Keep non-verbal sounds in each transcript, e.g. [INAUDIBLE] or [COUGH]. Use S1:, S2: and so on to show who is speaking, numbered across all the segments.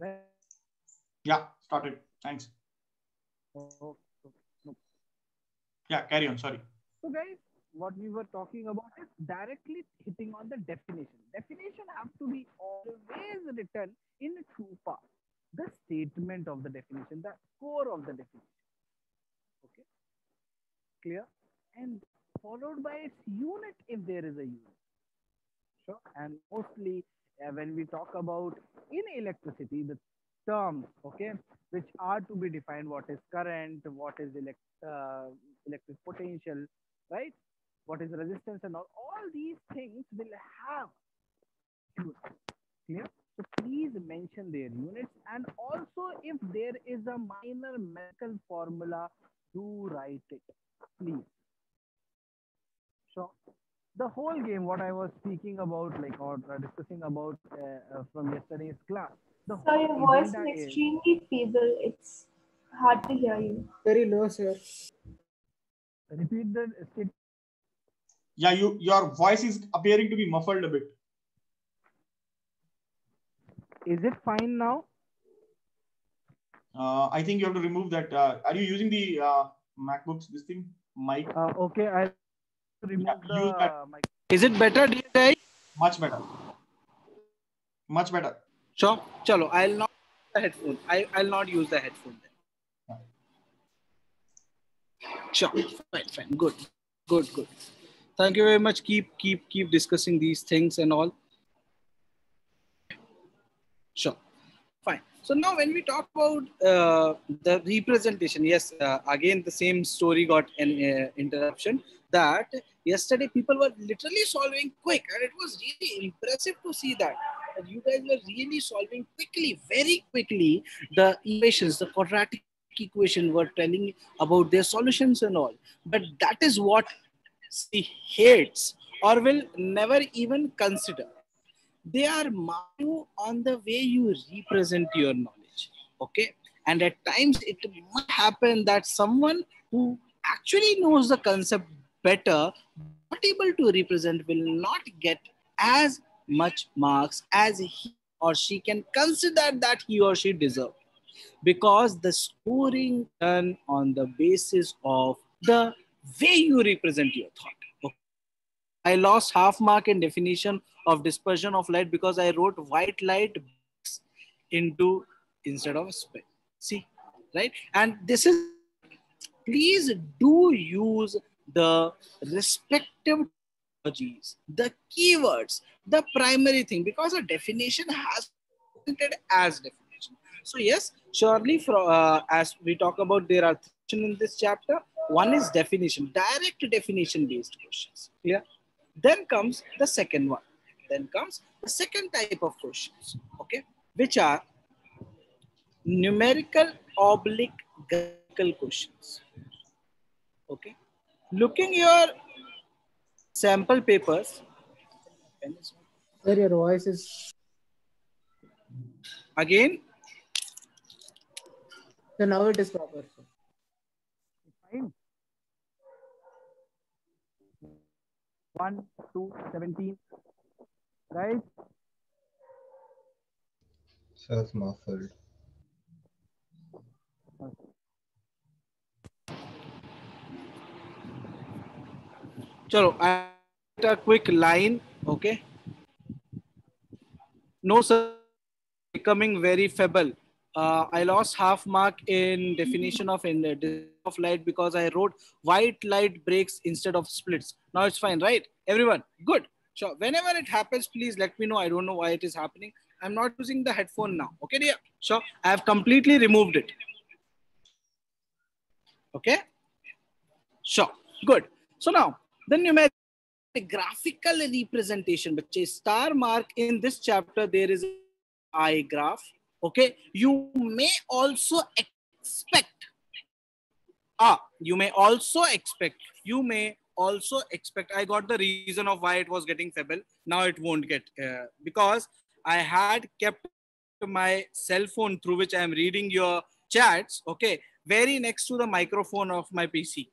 S1: Right?
S2: Yeah, started. Thanks. Yeah, carry on. Sorry.
S1: So guys, what we were talking about is directly hitting on the definition. Definition have to be always written in two parts. The statement of the definition, the core of the definition. Okay. Clear? And followed by its unit if there is a unit. Sure. And mostly uh, when we talk about in electricity, the terms, okay, which are to be defined, what is current, what is elect, uh, electric potential, right? What is resistance and all, all these things will have units. Clear? So please mention their units and also if there is a minor mechanical formula, do write it, please. So the whole game, what I was speaking about, like or discussing about uh, uh, from yesterday's class. The
S3: So your voice is
S1: agenda is-
S3: extremely feeble. It's hard to hear you.
S4: Very low, sir.
S1: repeat the state
S2: Yeah, you your voice is appearing to be muffled a bit.
S1: Is it fine now?
S2: Uh, I think you have to remove that. Uh, are you using the uh, MacBooks? This thing mic
S1: Uh, okay, I'll remove
S2: Yeah,
S1: the mic.
S5: Is it better, dear guys?
S2: much better. Much better.
S5: Sure. Chalo, I'll not use the headphone. I, I'll not use the headphone then. Sure. Fine, fine. Good. Good, good. Thank you very much. Keep keep keep discussing these things and all. Sure. Fine. So now when we talk about uh, the representation, yes, uh, again the same story got an uh, interruption that yesterday people were literally solving quick and it was really impressive to see that. And you guys were really solving quickly, very quickly, the equations, the quadratic equation were telling about their solutions and all. But that is what she hates or will never even consider they are marking on the way you represent your knowledge okay and at times it might happen that someone who actually knows the concept better not able to represent will not get as much marks as he or she can consider that he or she deserve because the scoring done on the basis of the way you represent your thought i lost half mark in definition of dispersion of light because I wrote white light into instead of spin. See, right? And this is, please do use the respective terminologies, the keywords, the primary thing, because a definition has presented as definition. So yes, surely for, uh, as we talk about, there are three in this chapter. One is definition, direct definition based questions. Yeah. Then comes the second one then comes the second type of questions, okay, which are numerical oblique graphical questions. Okay, looking your sample papers.
S4: Sir, your voice is.
S5: Again,
S4: So now it is proper. sir.
S1: Fine. One, two, seventeen. Guys,
S6: Sir, it's muffled.
S5: Chalo, a quick line, okay. No, sir, becoming very feeble. Uh, I lost half mark in definition of in of light because I wrote white light breaks instead of splits. Now it's fine, right? Everyone, good. Sure. Whenever it happens, please let me know. I don't know why it is happening. I'm not using the headphone now. Okay, dear. Sure. I have completely removed it. Okay. Sure. Good. So now the numeric graphical representation, but a star mark in this chapter, there is eye graph. Okay. You may also expect. Ah, you may also expect. You may also expect. I got the reason of why it was getting feeble. Now it won't get uh, because I had kept my cell phone through which I am reading your chats. Okay, very next to the microphone of my PC.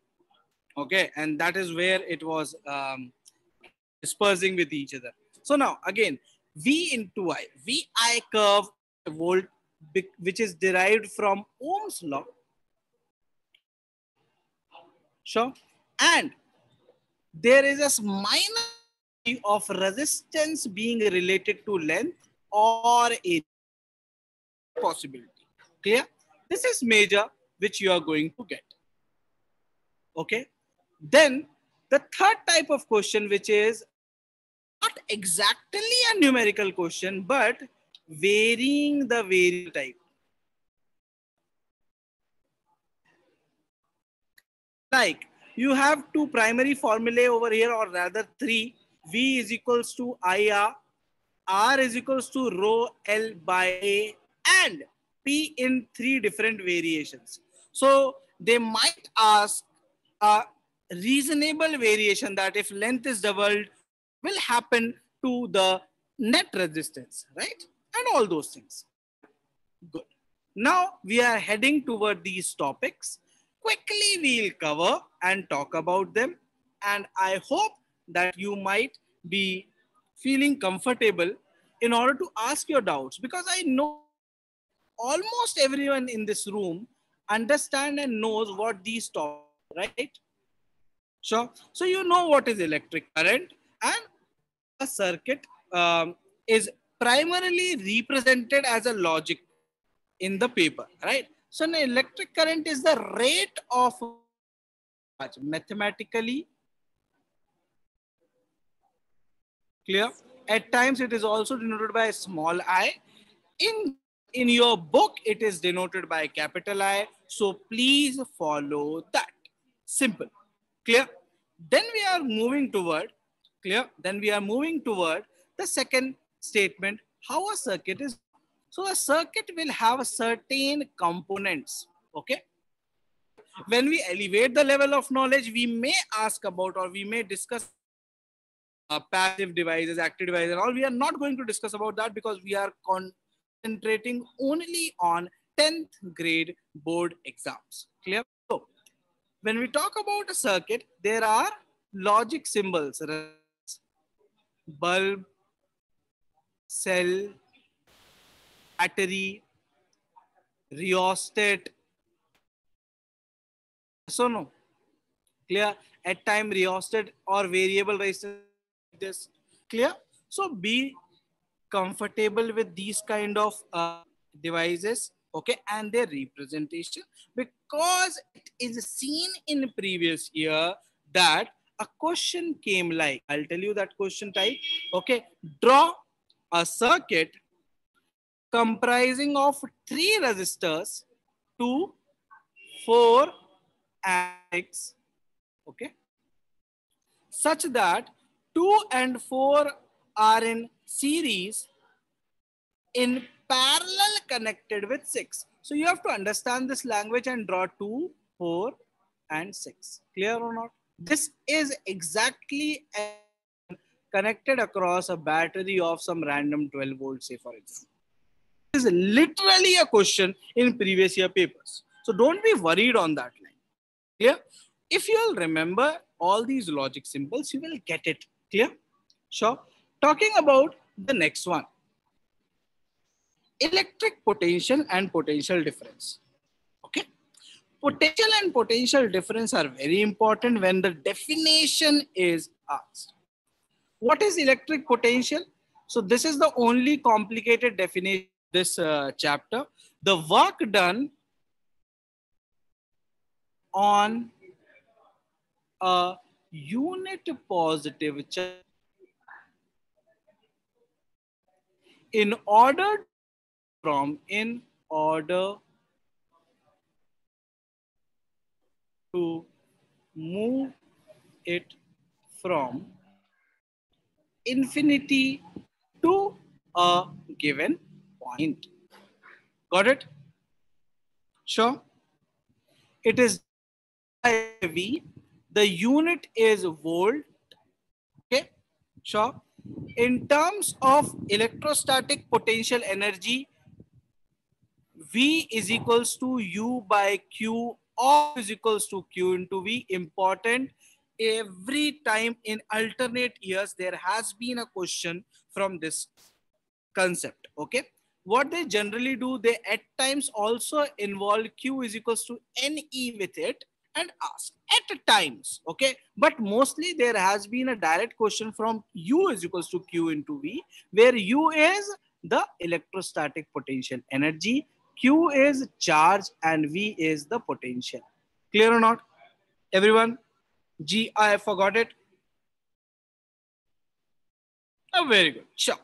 S5: Okay, and that is where it was um, dispersing with each other. So now again, V into I, VI curve volt which is derived from Ohm's law. Sure. And there is a minor of resistance being related to length or area possibility. Clear? This is major, which you are going to get. Okay. Then the third type of question, which is not exactly a numerical question, but varying the variable type. Like you have two primary formulae over here, or rather three. V is equals to IR, R is equals to rho L by A, and P in three different variations. So they might ask a reasonable variation that if length is doubled, will happen to the net resistance, right? And all those things. Good. Now we are heading toward these topics. Quickly we'll cover and talk about them. And I hope that you might be feeling comfortable in order to ask your doubts because I know almost everyone in this room understand and knows what these topics, right? Sure. So you know what is electric current and a circuit um, is primarily represented as a logic in the paper, right? So an electric current is the rate of mathematically clear. At times it is also denoted by a small i. In, in your book, it is denoted by a capital I. So please follow that. Simple. Clear? Then we are moving toward, clear? Then we are moving toward the second statement, how a circuit is. So a circuit will have certain components, okay? When we elevate the level of knowledge, we may ask about or we may discuss uh, passive devices, active devices, and all. We are not going to discuss about that because we are concentrating only on 10th grade board exams. Clear? When we talk about a circuit, there are logic symbols. Bulb, cell, battery, rheostat. So no. Clear? At time rheostat or variable resistance this clear so be comfortable with these kind of uh, devices okay and their representation because it is seen in previous year that a question came like i'll tell you that question type. Okay draw a circuit comprising of three resistors 2 4 and 6 okay such that 2 and 4 are in series in parallel connected with 6. So you have to understand this language and draw 2, 4 and 6. Clear or not? This is exactly connected across a battery of some random 12 volts say for example. This is literally a question in previous year papers. So don't be worried on that line. Clear? If you'll remember all these logic symbols, you will get it Clear? Sure. Talking about the next one. Electric potential and potential difference. Okay. Potential and potential difference are very important when the definition is asked. What is electric potential? So this is the only complicated definition this uh, chapter. The work done on a unit positive charge in order from in order to move it from infinity to a given point. Got it? Sure. It is V the unit is volt okay sure in terms of electrostatic potential energy v is equals to u by q or is equals to q into v important every time in alternate years there has been a question from this concept okay what they generally do, they at times also involve Q is equals to NE with it and ask at times. Okay. But mostly there has been a direct question from U is equals to Q into V, where U is the electrostatic potential energy, Q is charge, and V is the potential. Clear or not? Everyone? G, I forgot it. Oh, very good. Sure.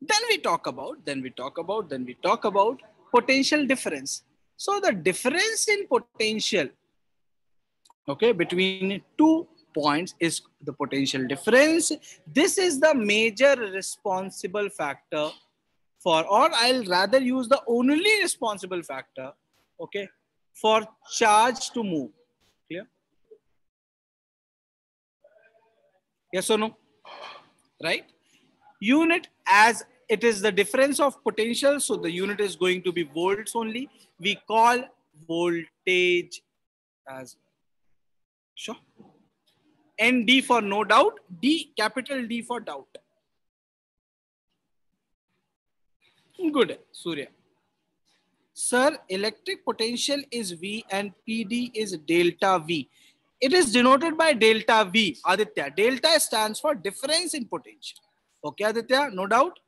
S5: Then we talk about, then we talk about, then we talk about potential difference. So the difference in potential, okay, between two points is the potential difference. This is the major responsible factor for, or I'll rather use the only responsible factor, okay, for charge to move. Clear? Yes or no? Right? Unit as it is the difference of potential, so the unit is going to be volts only. We call voltage as sure. ND for no doubt, D capital D for doubt. Good, Surya. Sir, electric potential is V and PD is delta V. It is denoted by delta V, Aditya. Delta stands for difference in potential. Okay, Aditya, no doubt?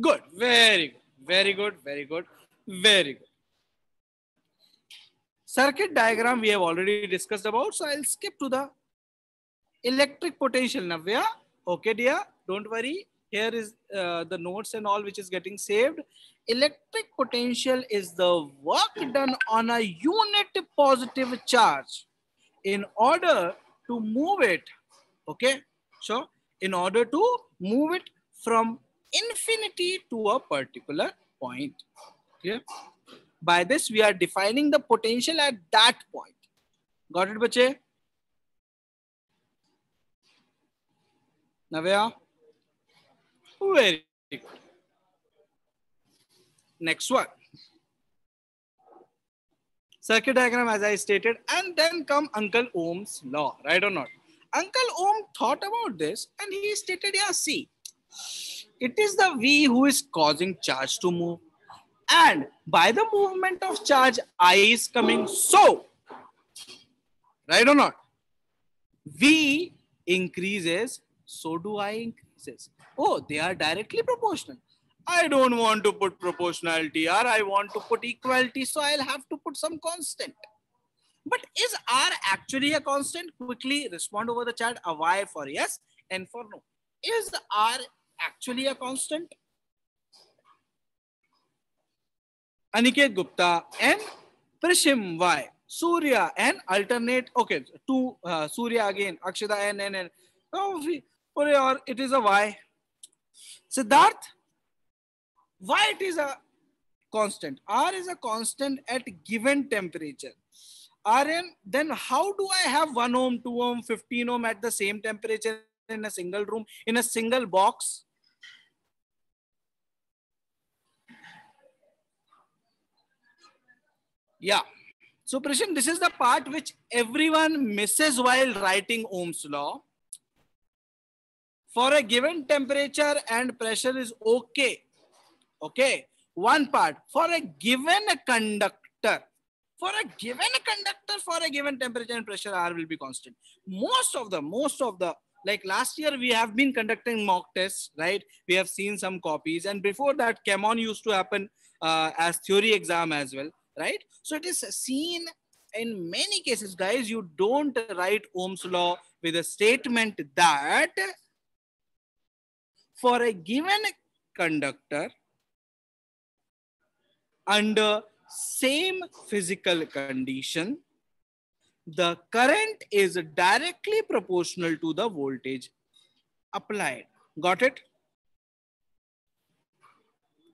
S5: Good, very good, very good, very good, very good. Circuit diagram we have already discussed about, so I'll skip to the electric potential, Navya. Okay, dear, don't worry. Here is uh, the notes and all which is getting saved. Electric potential is the work done on a unit positive charge in order to move it. Okay, so in order to move it from infinity to a particular point. Okay. By this, we are defining the potential at that point. Got it, bache? Navya? Very good. Next one. Circuit diagram as I stated, and then come Uncle Ohm's law, right or not? Uncle Ohm thought about this and he stated, yeah, see, it is the V who is causing charge to move. And by the movement of charge, I is coming so, right or not? V increases, so do I increases. Oh, they are directly proportional. I don't want to put proportionality or I want to put equality, so I'll have to put some constant. But is R actually a constant? Quickly respond over the chat. A Y for yes and for no. Is R actually a constant? Aniket Gupta and Prishim Y. Surya and alternate. Okay, two uh, Surya again. Akshita N N N. Oh, or it is a Y. Siddharth, why it is a constant? R is a constant at given temperature. Rn, then how do I have 1 ohm, 2 ohm, 15 ohm at the same temperature in a single room, in a single box? Yeah. So Prashant, this is the part which everyone misses while writing Ohm's law. For a given temperature and pressure is okay. Okay. One part. For a given conductor, for a given conductor, for a given temperature and pressure, R will be constant. Most of the, most of the, like last year, we have been conducting mock tests, right? We have seen some copies. And before that, ChemOn used to happen uh, as theory exam as well right? So it is seen in many cases, guys, you don't write Ohm's law with a statement that for a given conductor under same physical condition, the current is directly proportional to the voltage applied. Got it?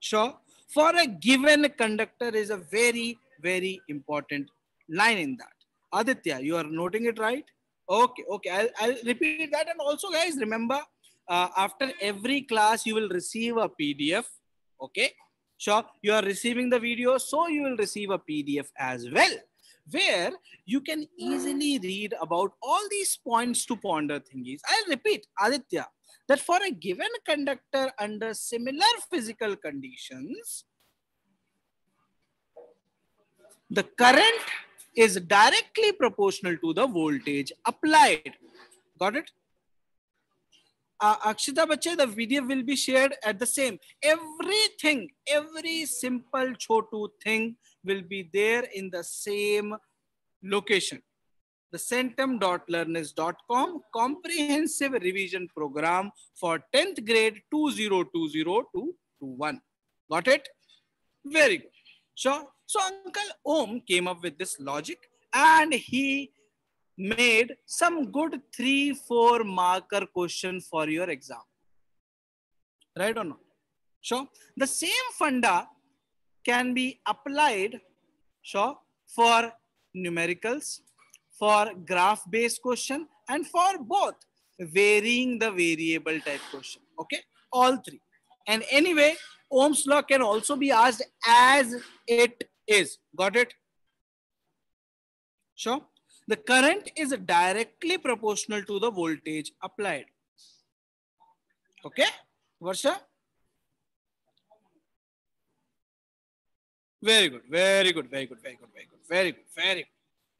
S5: Sure for a given conductor is a very, very important line in that. Aditya, you are noting it right? Okay, okay. I'll, I'll repeat that. And also, guys, remember, uh, after every class, you will receive a PDF. Okay, sure. You are receiving the video, so you will receive a PDF as well, where you can easily read about all these points to ponder thingies. I'll repeat, Aditya, that for a given conductor under similar physical conditions, the current is directly proportional to the voltage applied. Got it? Uh, Akshita Bache, the video will be shared at the same. Everything, every simple chotu thing will be there in the same location. The centum.learners.com comprehensive revision program for 10th grade 2020-21. Got it? Very good. Sure. So Uncle Ohm came up with this logic and he made some good three, four marker question for your exam. Right or not? Sure. The same funda can be applied, sure, for numericals, for graph based question, and for both varying the variable type question. Okay. All three. And anyway, Ohm's law can also be asked as it is. Got it? Sure. The current is directly proportional to the voltage applied. Okay, Varsha? Very good, very good, very good, very good, very good, very good, very good,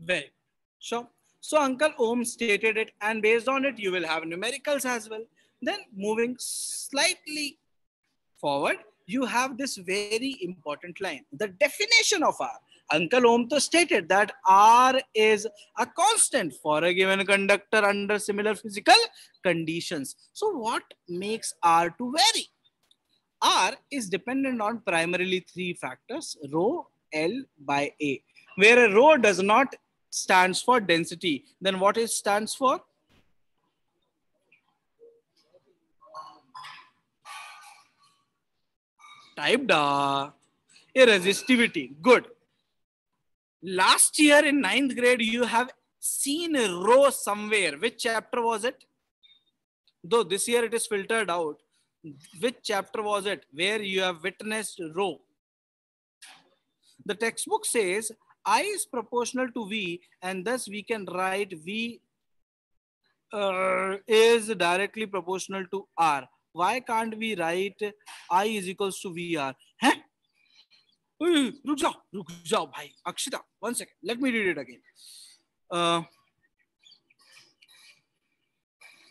S5: very good. Sure. So Uncle Ohm stated it, and based on it, you will have numericals as well. Then moving slightly forward, you have this very important line. The definition of R. Uncle Ohm to stated that R is a constant for a given conductor under similar physical conditions. So what makes R to vary? R is dependent on primarily three factors, rho, L by A. Where a rho does not stands for density, then what it stands for? Type da. A resistivity. Good. Last year in ninth grade, you have seen a rho somewhere. Which chapter was it? Though this year it is filtered out. Which chapter was it where you have witnessed rho? The textbook says I is proportional to V and thus we can write V uh, is directly proportional to R. Why can't we write I is equals to VR? Huh? ruk jao, ruk jao, bhai. Akshita, one second. Let me read it again. Uh,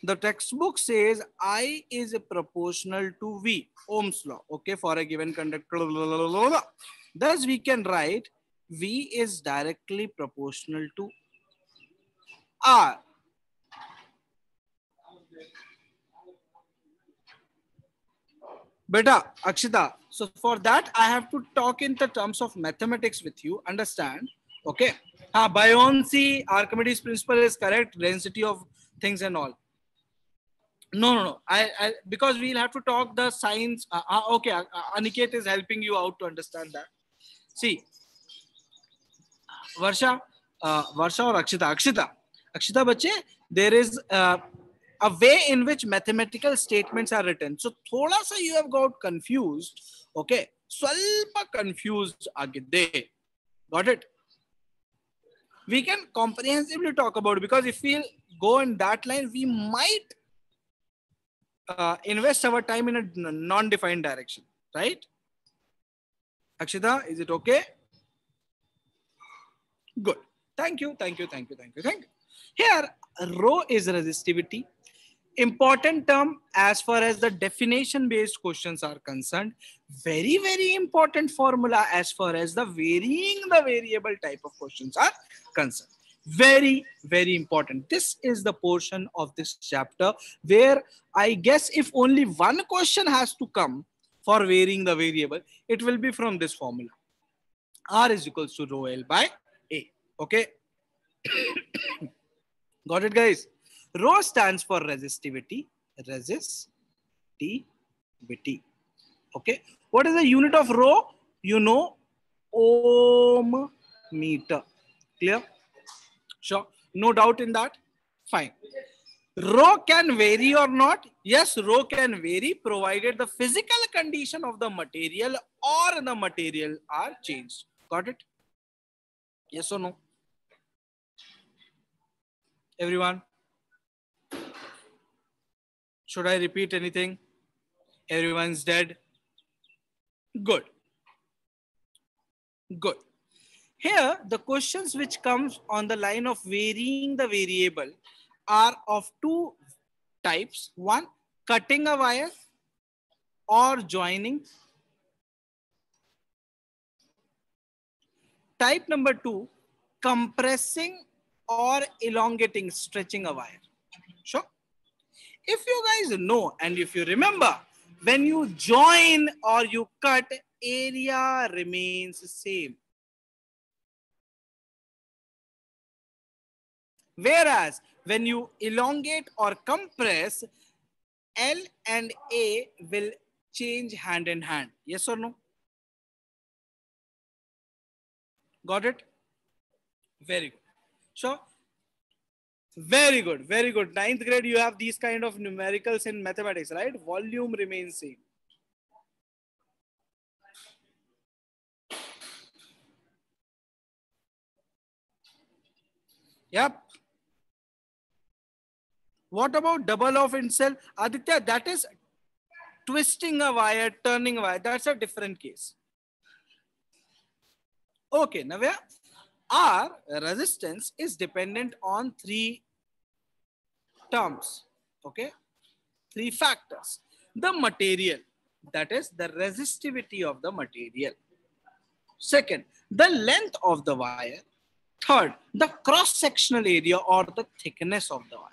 S5: the textbook says I is proportional to V, Ohm's law, okay, for a given conductor. Blah, blah, blah, Thus, we can write V is directly proportional to R. Beta, Akshita, so for that, I have to talk in the terms of mathematics with you. Understand? Okay. Ah, buoyancy, Archimedes principle is correct. Density of things and all. No, no, no. I, I because we'll have to talk the science. Uh, uh, okay, uh, Aniket is helping you out to understand that. See, Varsha, uh, Varsha or Akshita, Akshita, Akshita, bache, there is uh, a way in which mathematical statements are written. So thoda sa you have got confused. Okay. Swalpa confused agide. Got it? We can comprehensively talk about it because if we go in that line, we might uh, invest our time in a non-defined direction, right? Akshita, is it okay? Good. Thank you, thank you, thank you, thank you, thank you. Here, rho is resistivity important term as far as the definition based questions are concerned very very important formula as far as the varying the variable type of questions are concerned. Very very important. This is the portion of this chapter where i guess if only one question has to come for varying the variable it will be from this formula. R is equals to rho l by a. Okay? [COUGHS] Got it guys Rho stands for resistivity. Resistivity. Okay. What is the unit of rho? You know, ohm meter. Clear? Sure. No doubt in that. Fine. Rho can vary or not? Yes, rho can vary provided the physical condition of the material or the material are changed. Got it? Yes or no? Everyone? Should I repeat anything? Everyone's dead. Good. Good. Here, the questions which comes on the line of varying the variable are of two types. One, cutting a wire or joining. Type number two, compressing or elongating, stretching a wire. If you guys know and if you remember, when you join or you cut, area remains same. Whereas when you elongate or compress, L and A will change hand in hand. Yes or no? Got it? Very good. So, very good, very good. Ninth grade, you have these kind of numericals in mathematics, right? Volume remains same. Yep. What about double of itself? Aditya, that is twisting a wire, turning a wire. That's a different case. Okay, Navya, our resistance is dependent on three terms. Okay, three factors. The material, that is the resistivity of the material. Second, the length of the wire. Third, the cross-sectional area or the thickness of the wire.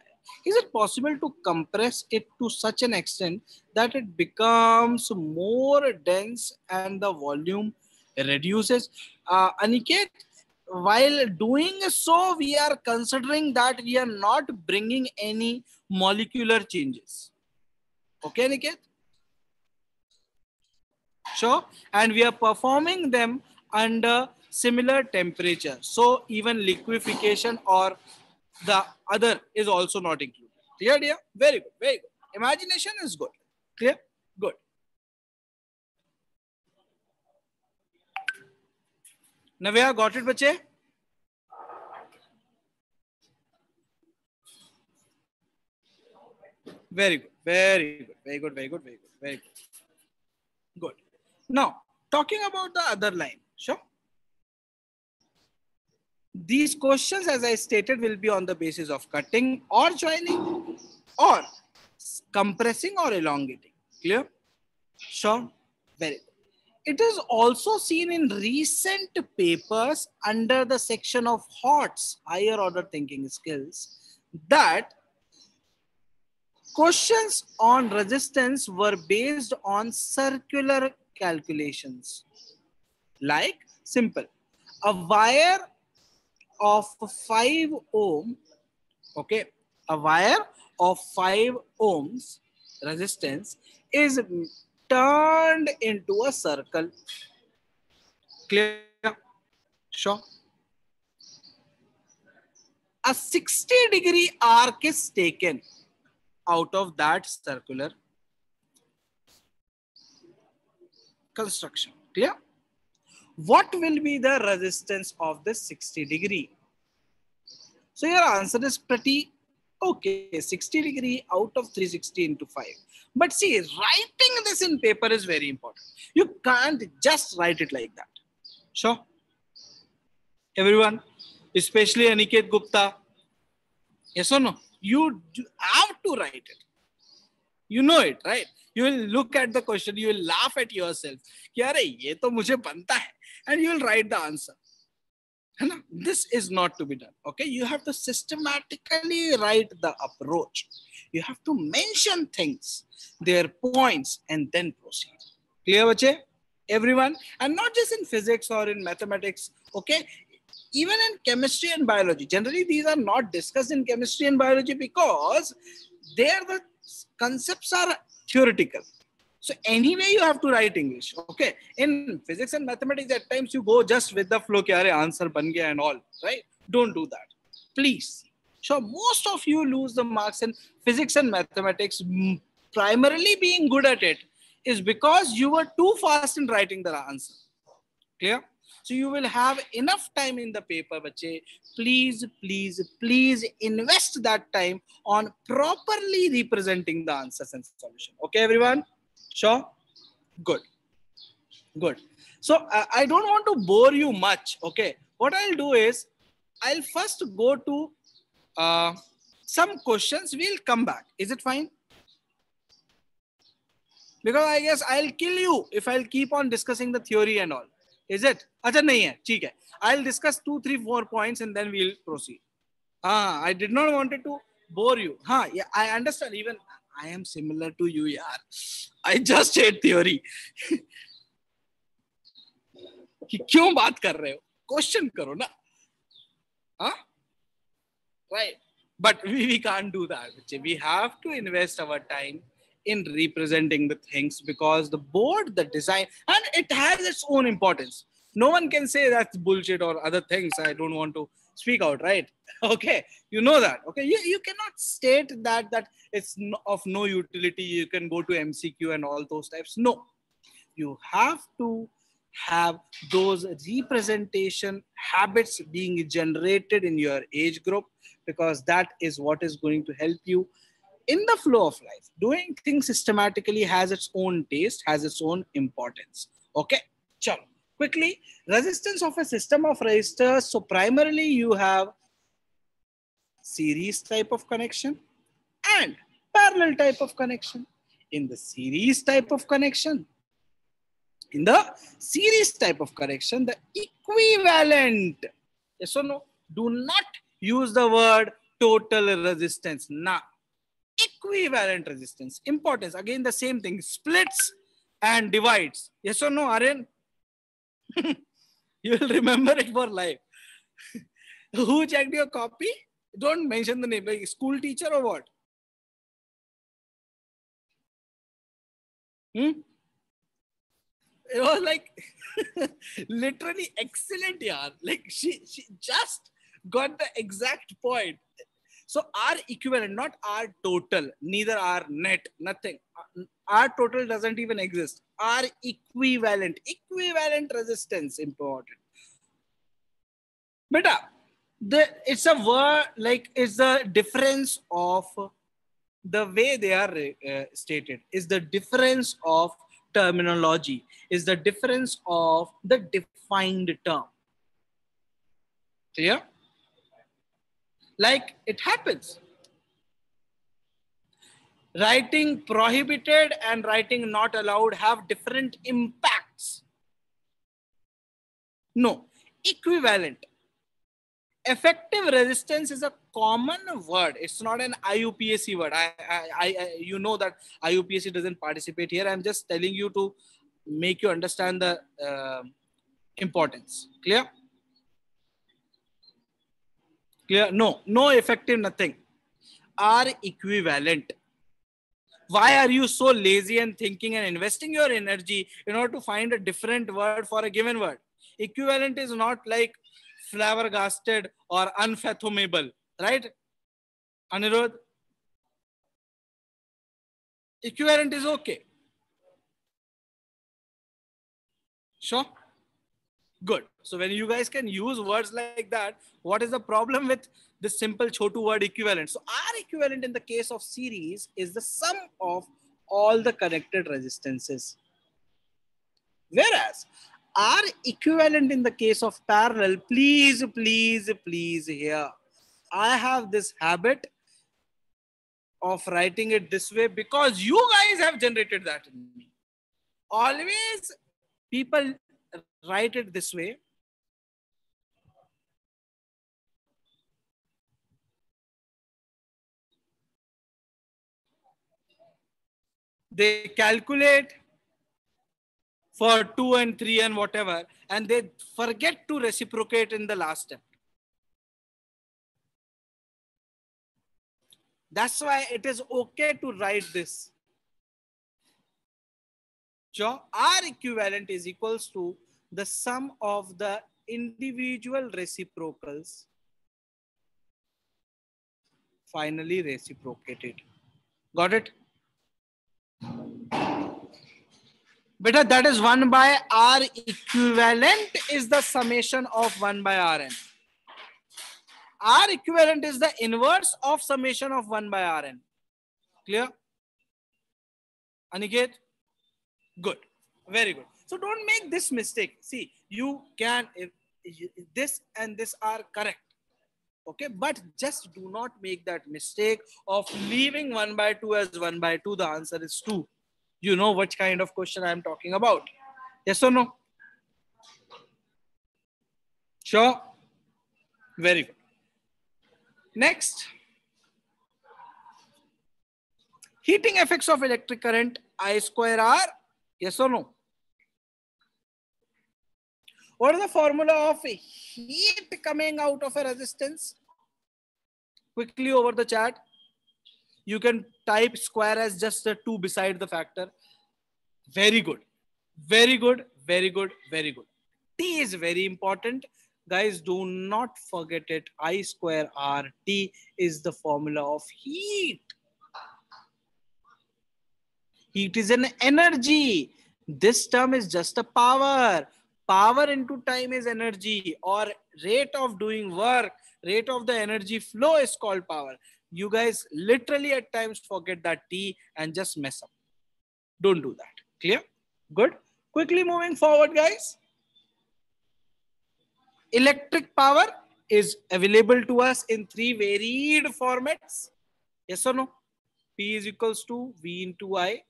S5: Is it possible to compress it to such an extent that it becomes more dense and the volume reduces? Uh, Aniket, while doing so, we are considering that we are not bringing any molecular changes. Okay, Aniket? Sure. And we are performing them under similar temperature. So even liquefaction or the other is also not included. Clear, dear? Very good, very good. Imagination is good. Clear? Navya, got it, bache? Very good, very good, very good, very good, very good, very good. Good. Now, talking about the other line, sure. These questions, as I stated, will be on the basis of cutting or joining or compressing or elongating. Clear? Sure. Very good. It is also seen in recent papers under the section of HOTS, higher order thinking skills, that questions on resistance were based on circular calculations. Like simple, a wire of 5 ohm, okay, a wire of 5 ohms resistance is turned into a circle. Clear? Sure. A 60 degree arc is taken out of that circular construction. Clear? What will be the resistance of this 60 degree? So your answer is pretty okay. 60 degree out of 360 into 5. But see, writing this in paper is very important. You can't just write it like that. Sure? Everyone, especially Aniket Gupta. Yes or no? You have to write it. You know it, right? You will look at the question, you will laugh at yourself. And you will write the answer. This is not to be done. Okay, you have to systematically write the approach. You have to mention things, their points, and then proceed. Clear, bache? Everyone, and not just in physics or in mathematics. Okay, even in chemistry and biology. Generally, these are not discussed in chemistry and biology because there the concepts are theoretical. So anyway, you have to write English. Okay. In physics and mathematics, at times you go just with the flow, kyare answer ban gaya and all, right? Don't do that. Please. So most of you lose the marks in physics and mathematics, primarily being good at it is because you were too fast in writing the answer. Clear? So you will have enough time in the paper, bache. Please, please, please invest that time on properly representing the answers and solution. Okay, everyone? Sure? Good. Good. So uh, I don't want to bore you much. Okay. What I'll do is I'll first go to uh, some questions. We'll come back. Is it fine? Because I guess I'll kill you if I'll keep on discussing the theory and all. Is it? अच्छा नहीं है ठीक है I'll discuss two, three, four points and then we'll proceed. Ah, I did not wanted to bore you. हाँ, yeah, I understand. Even I am similar to you, yaar. I just hate theory कि क्यों बात कर रहे हो? Question करो ना। Right but we we can do that बच्चे. We have to invest our time in representing the things because the board the design and it has its own importance no one can say that's bullshit और other things I don't want to speak out right? [LAUGHS] Okay you know that okay? You, you cannot state that that it's of no utility you can go to mcq and all those types. No. You have to have those representation habits being generated in your age group because that is what is going to help you in the flow of life. Doing things systematically has its own taste has its own importance. Okay Chalo. Quickly resistance of a system of resistors so primarily you have series type of connection and parallel type of connection in the series type of connection in the series type of connection, the equivalent, yes or no? Do not use the word total resistance. Nah. Equivalent resistance. Importance. Again, the same thing. Splits and divides. Yes or no, Aryan? You will remember it for life. Who checked your copy? Don't mention the name. Like school teacher or what? Hmm? it was like [LAUGHS] literally excellent yaar like she she just got the exact point so r equivalent not r total neither r net nothing r total doesn't even exist r equivalent equivalent resistance important beta the it's a word like it's the difference of the way they are uh, stated is the difference of terminology is the difference of the defined term. Clear? Like it happens. Writing prohibited and writing not allowed have different impacts. No, equivalent. Effective resistance is a common word. It's not an IUPAC word. I, I, I, you know that IUPAC doesn't participate here. I'm just telling you to make you understand the uh, importance. Clear? Clear? No, no effective nothing. R equivalent. Why are you so lazy and thinking and investing your energy in order to find a different word for a given word? Equivalent is not like flabbergasted or unfathomable, right? Anirudh? Equivalent is okay. Sure? Good. So when you guys can use words like that, what is the problem with this simple chotu word equivalent? So R equivalent in the case of series is the sum of all the connected resistances. Whereas R equivalent in the case of parallel, please, please, please here. I have this habit of writing it this way because you guys have generated that in me. Always people write it this way. They calculate for two and three and whatever, and they forget to reciprocate in the last step. That's why it is okay to write this. So R equivalent is equals to the sum of the individual reciprocals finally reciprocated. Got it? Beta, that is 1 by R equivalent is the summation of 1 by Rn. R equivalent is the inverse of summation of 1 by Rn. Clear? Aniket? Good. Very good. So don't make this mistake. See, you can, if, this and this are correct. Okay, but just do not make that mistake of leaving 1 by 2 as 1 by 2. The answer is 2 you know what kind of question I'm talking about. Yes or no? Sure. Very good. Next. Heating effects of electric current I square R. Yes or no? What is the formula of heat coming out of a resistance? Quickly over the chat you can type square as just a 2 beside the factor. Very good. Very good. Very good. Very good. T is very important. Guys, do not forget it. I square R T is the formula of heat. Heat is an energy. This term is just a power. Power into time is energy or rate of doing work. Rate of the energy flow is called power you guys literally at times forget that T and just mess up. Don't do that. Clear? Good. Quickly moving forward, guys. Electric power is available to us in three varied formats. Yes or no? P is equals to V into I,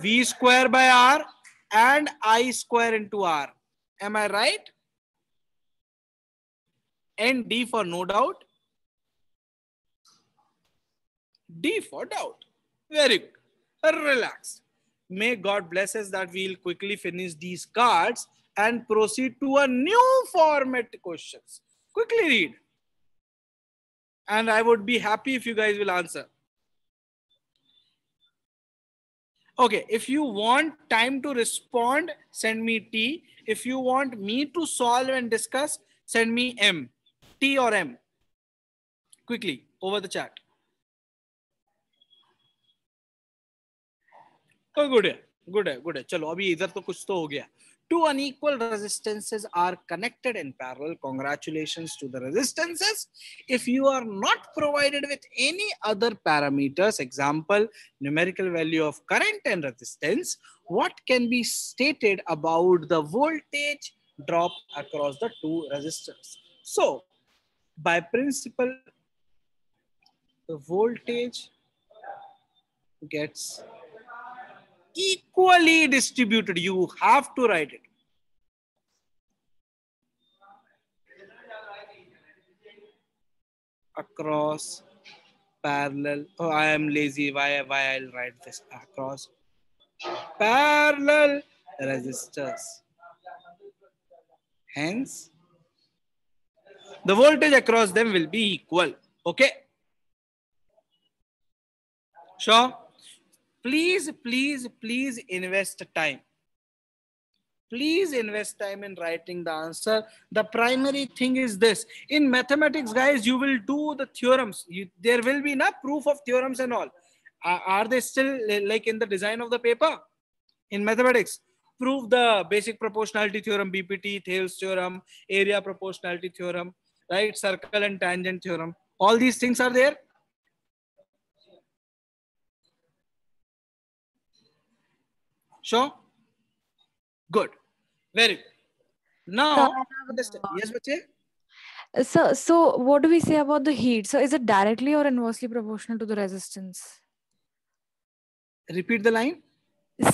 S5: V square by R, and I square into R. Am I right? And D for no doubt. D for doubt. Very good. Relax. May God bless us that we'll quickly finish these cards and proceed to a new format questions. Quickly read. And I would be happy if you guys will answer. Okay, if you want time to respond, send me T. If you want me to solve and discuss, send me M. T or M. Quickly, over the chat. oh है है good है चलो अभी इधर तो कुछ तो हो गया two unequal resistances are connected in parallel. Congratulations to the resistances. If you are not provided with any other parameters example numerical value of current and resistance what can be stated about the voltage drop across the two resistors? So by principle the voltage gets equally distributed. You have to write it. Across parallel. Oh, I am lazy. Why, why I'll write this across parallel resistors. Hence, the voltage across them will be equal. Okay. Sure please, please, please invest time. Please invest time in writing the answer. The primary thing is this. In mathematics, guys, you will do the theorems. You, there will be enough proof of theorems and all. Are, are they still like in the design of the paper? In mathematics, prove the basic proportionality theorem, BPT, Thales theorem, area proportionality theorem, right? Circle and tangent theorem. All these things are there. Sure? Good. Very good. Now, understand. Yes, bache?
S7: So, so what do we say about the heat? So, is it directly or inversely proportional to the resistance?
S5: Repeat the line.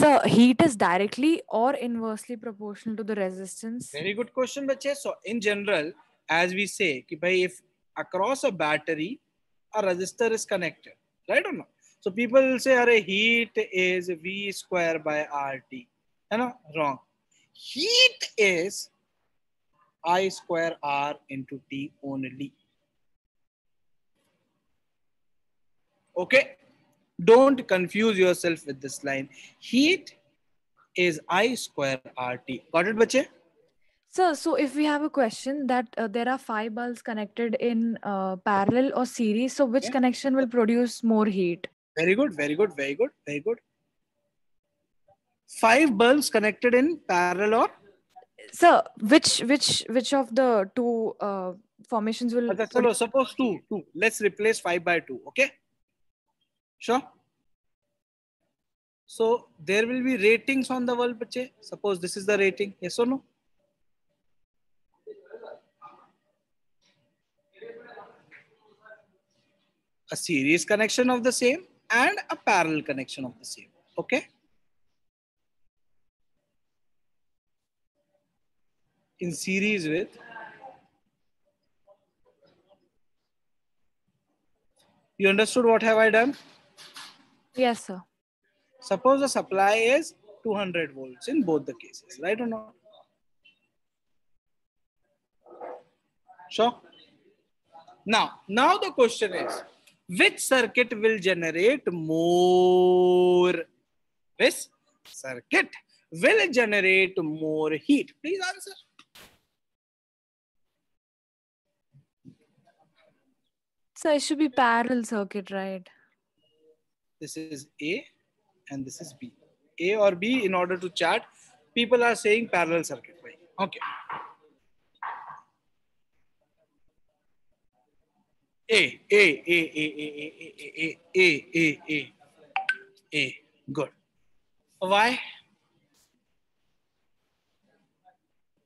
S7: So, heat is directly or inversely proportional to the resistance?
S5: Very good question, bache. So, in general, as we say, ki bhai, if across a battery, a resistor is connected, right or not? So people will say, Are heat is V square by RT. You wrong. Heat is I square R into T only. Okay. Don't confuse yourself with this line. Heat is I square RT. Got it, bache?
S7: So, so if we have a question that uh, there are five bulbs connected in uh, parallel or series, so which yeah. connection will produce more heat?
S5: Very good, very good, very good, very good. Five bulbs connected in parallel or?
S7: Sir, which which which of the two uh, formations will?
S5: Achha, chalo, suppose two, two. Let's replace five by two. Okay. Sure. So there will be ratings on the bulb, bache. Suppose this is the rating. Yes or no? a series connection of the same and a parallel connection of the same okay? In series with you understood what have i done?
S7: Yes, sir.
S5: suppose the supply is 200 volts in both the cases right or not? Sure? Now now the question is which circuit will generate more which circuit will generate more heat please answer
S7: So it should be parallel circuit, right?
S5: this is A and this is B. A or B in order to chat. People are saying parallel circuit. Right? Okay. A, A, A, A, A, A, A, A, A, A, A. Good. Why?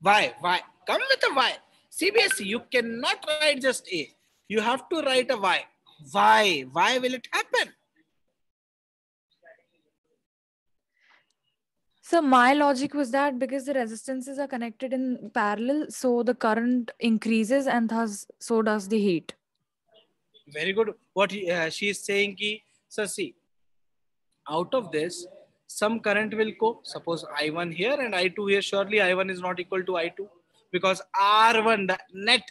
S5: Why? Why? Come with a why. CBSE, you cannot write just A. You have to write a why. Why? Why will it happen?
S7: So my logic was that because the resistances are connected in parallel, so the current increases and thus so does the heat.
S5: Very good. What uh, she is saying ki see out of this some current will go. Suppose i1 here and i2 here. Surely i1 is not equal to i2 because r1 the net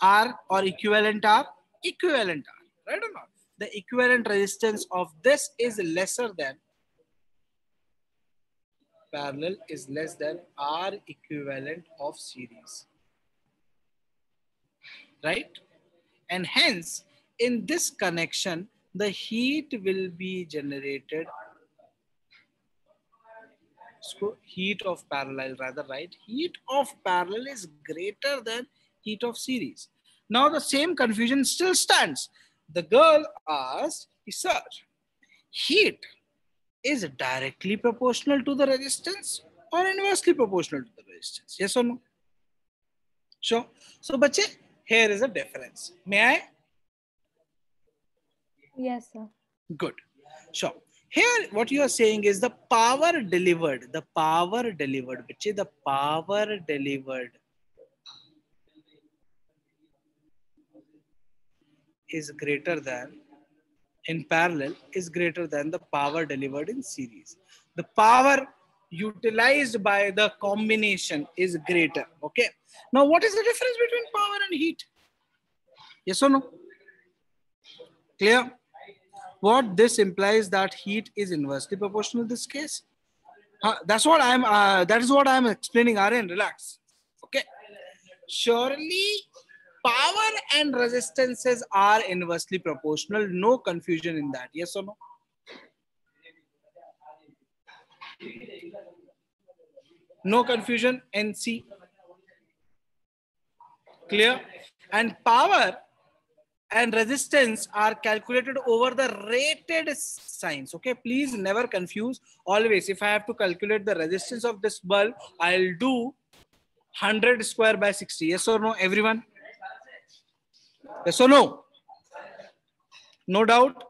S5: r or equivalent r equivalent r right or not? The equivalent resistance of this is lesser than parallel is less than r equivalent of series. Right? And hence in this connection, the heat will be generated. So heat of parallel rather, right? Heat of parallel is greater than heat of series. Now the same confusion still stands. The girl asked, sir, heat is directly proportional to the resistance or inversely proportional to the resistance? Yes or no? Sure. So, bache, here is a difference. May I?
S7: Yes, sir.
S5: Good. Sure. Here, what you are saying is the power delivered, the power delivered, which is the power delivered is greater than, in parallel, is greater than the power delivered in series. The power utilized by the combination is greater. Okay. Now, what is the difference between power and heat? Yes or no? Clear? What this implies that heat is inversely proportional in this case. That's what i'm uh, that is what i'm explaining Aryan, relax. Okay. Surely power and resistances are inversely proportional. No confusion in that. Yes or no? No confusion. Nc clear? And power and resistance are calculated over the rated signs. Okay, please never confuse. Always, if I have to calculate the resistance of this bulb, I'll do 100 square by 60. Yes or no, everyone? Yes or no? No doubt?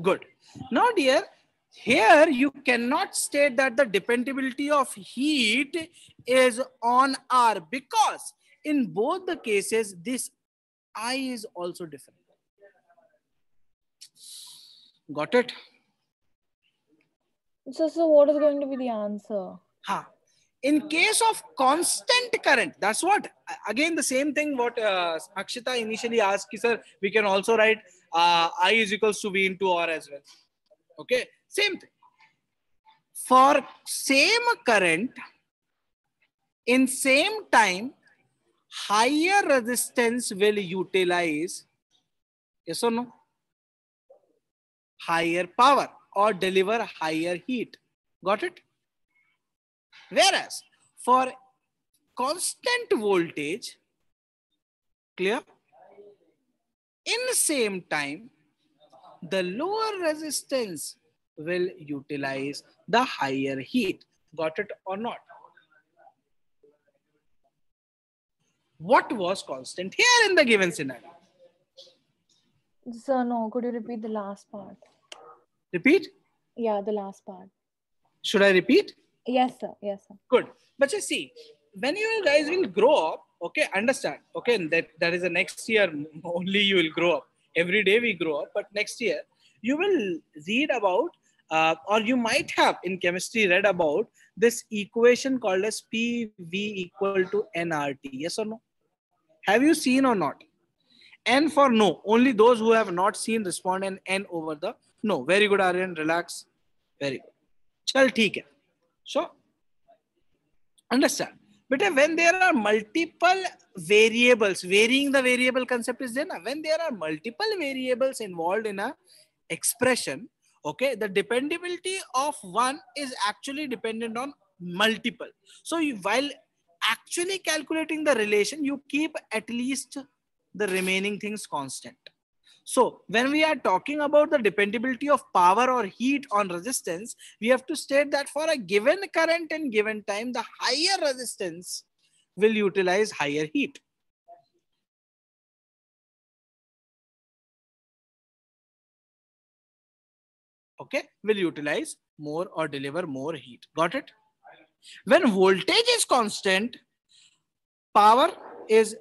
S5: Good. Now, dear, here you cannot state that the dependability of heat is on R because in both the cases, this I is also different. Got it?
S7: So, so what is going to be the answer?
S5: Ha. In case of constant current, that's what, again, the same thing what uh, Akshita initially asked, sir, we can also write uh, I is equals to V into R as well. Okay, same thing. For same current, in same time, higher resistance will utilize yes or no higher power or deliver higher heat. Got it? Whereas for constant voltage, clear? In the same time, the lower resistance will utilize the higher heat. Got it or not? What was constant here in the given scenario?
S7: Sir, no. Could you repeat the last part?
S5: Repeat?
S7: Yeah, the last part.
S5: Should I repeat?
S7: Yes, sir. Yes, sir.
S5: Good. But you see, when you guys will grow up, okay, understand, okay, and that, that is the next year [LAUGHS] only you will grow up. Every day we grow up, but next year you will read about, uh, or you might have in chemistry read about this equation called as PV equal to nRT. Yes or no? Have you seen or not? N for no. Only those who have not seen respond and N over the no. Very good, Aryan. Relax. Very good. Chal, theek hai. So, understand. But when there are multiple variables, varying the variable concept is there. Na? When there are multiple variables involved in a expression, okay, the dependability of one is actually dependent on multiple. So you, while actually calculating the relation, you keep at least the remaining things constant. So when we are talking about the dependability of power or heat on resistance, we have to state that for a given current and given time, the higher resistance will utilize higher heat. Okay, will utilize more or deliver more heat. Got it? When voltage is constant, power is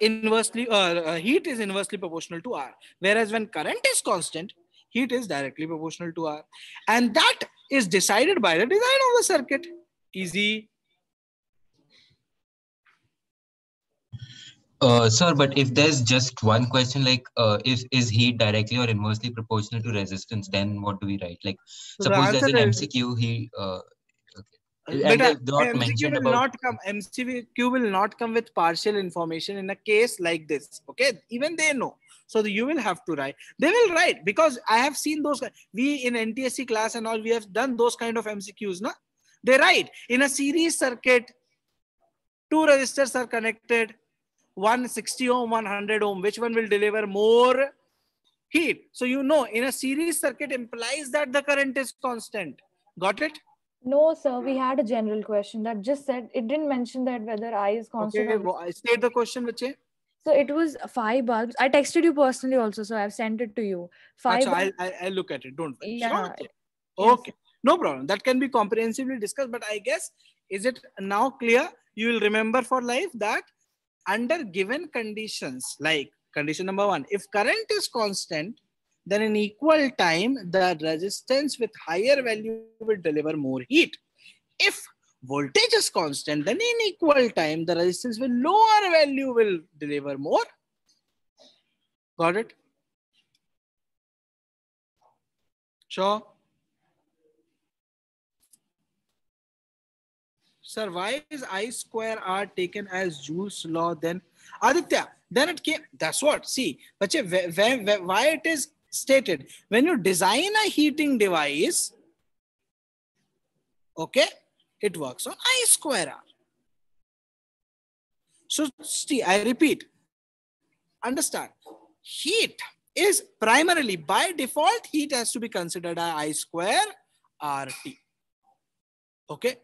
S5: inversely uh, uh, heat is inversely proportional to r. Whereas when current is constant heat is directly proportional to r. And that is decided by the design of the circuit. Easy.
S8: Uh, sir, but if there's just one question, like uh, if is heat directly or inversely proportional to resistance, then what do we write? Like,
S5: So the
S8: suppose there's an MCQ, he uh,
S5: But uh, MCQ will
S8: about
S5: not come. MCQ will not come with partial information in a case like this. Okay, even they know. So you will have to write. They will write because I have seen those. We in NTSE class and all we have done those kind of MCQs. Na? They write in a series circuit. Two resistors are connected. One 60 ohm, 100 ohm. Which one will deliver more heat? So you know in a series circuit implies that the current is constant. Got it?
S7: No, sir. We had a general question that just said it didn't mention that whether I is constant.
S5: Okay,
S7: or-
S5: I state the question, Bache.
S7: So it was five bulbs. I texted you personally also, so I've sent it to you. Five.
S5: I'll,
S7: bulbs-
S5: I'll, I'll look at it. Don't worry.
S7: Yeah,
S5: Sure, okay.
S7: yes.
S5: Okay. No problem. That can be comprehensively discussed. But I guess, is it now clear? You will remember for life that under given conditions, like condition number one, if current is constant, then in equal time, the resistance with higher value will deliver more heat. If voltage is constant, then in equal time, the resistance with lower value will deliver more. Got it? Sure. Sir, why is I square R taken as Joule's law then? Aditya, then it came, that's what, see, wh- why it is stated. When you design a heating device, okay, it works on I square R. So, see, I repeat, understand, heat is primarily by default, heat has to be considered I square RT. Okay.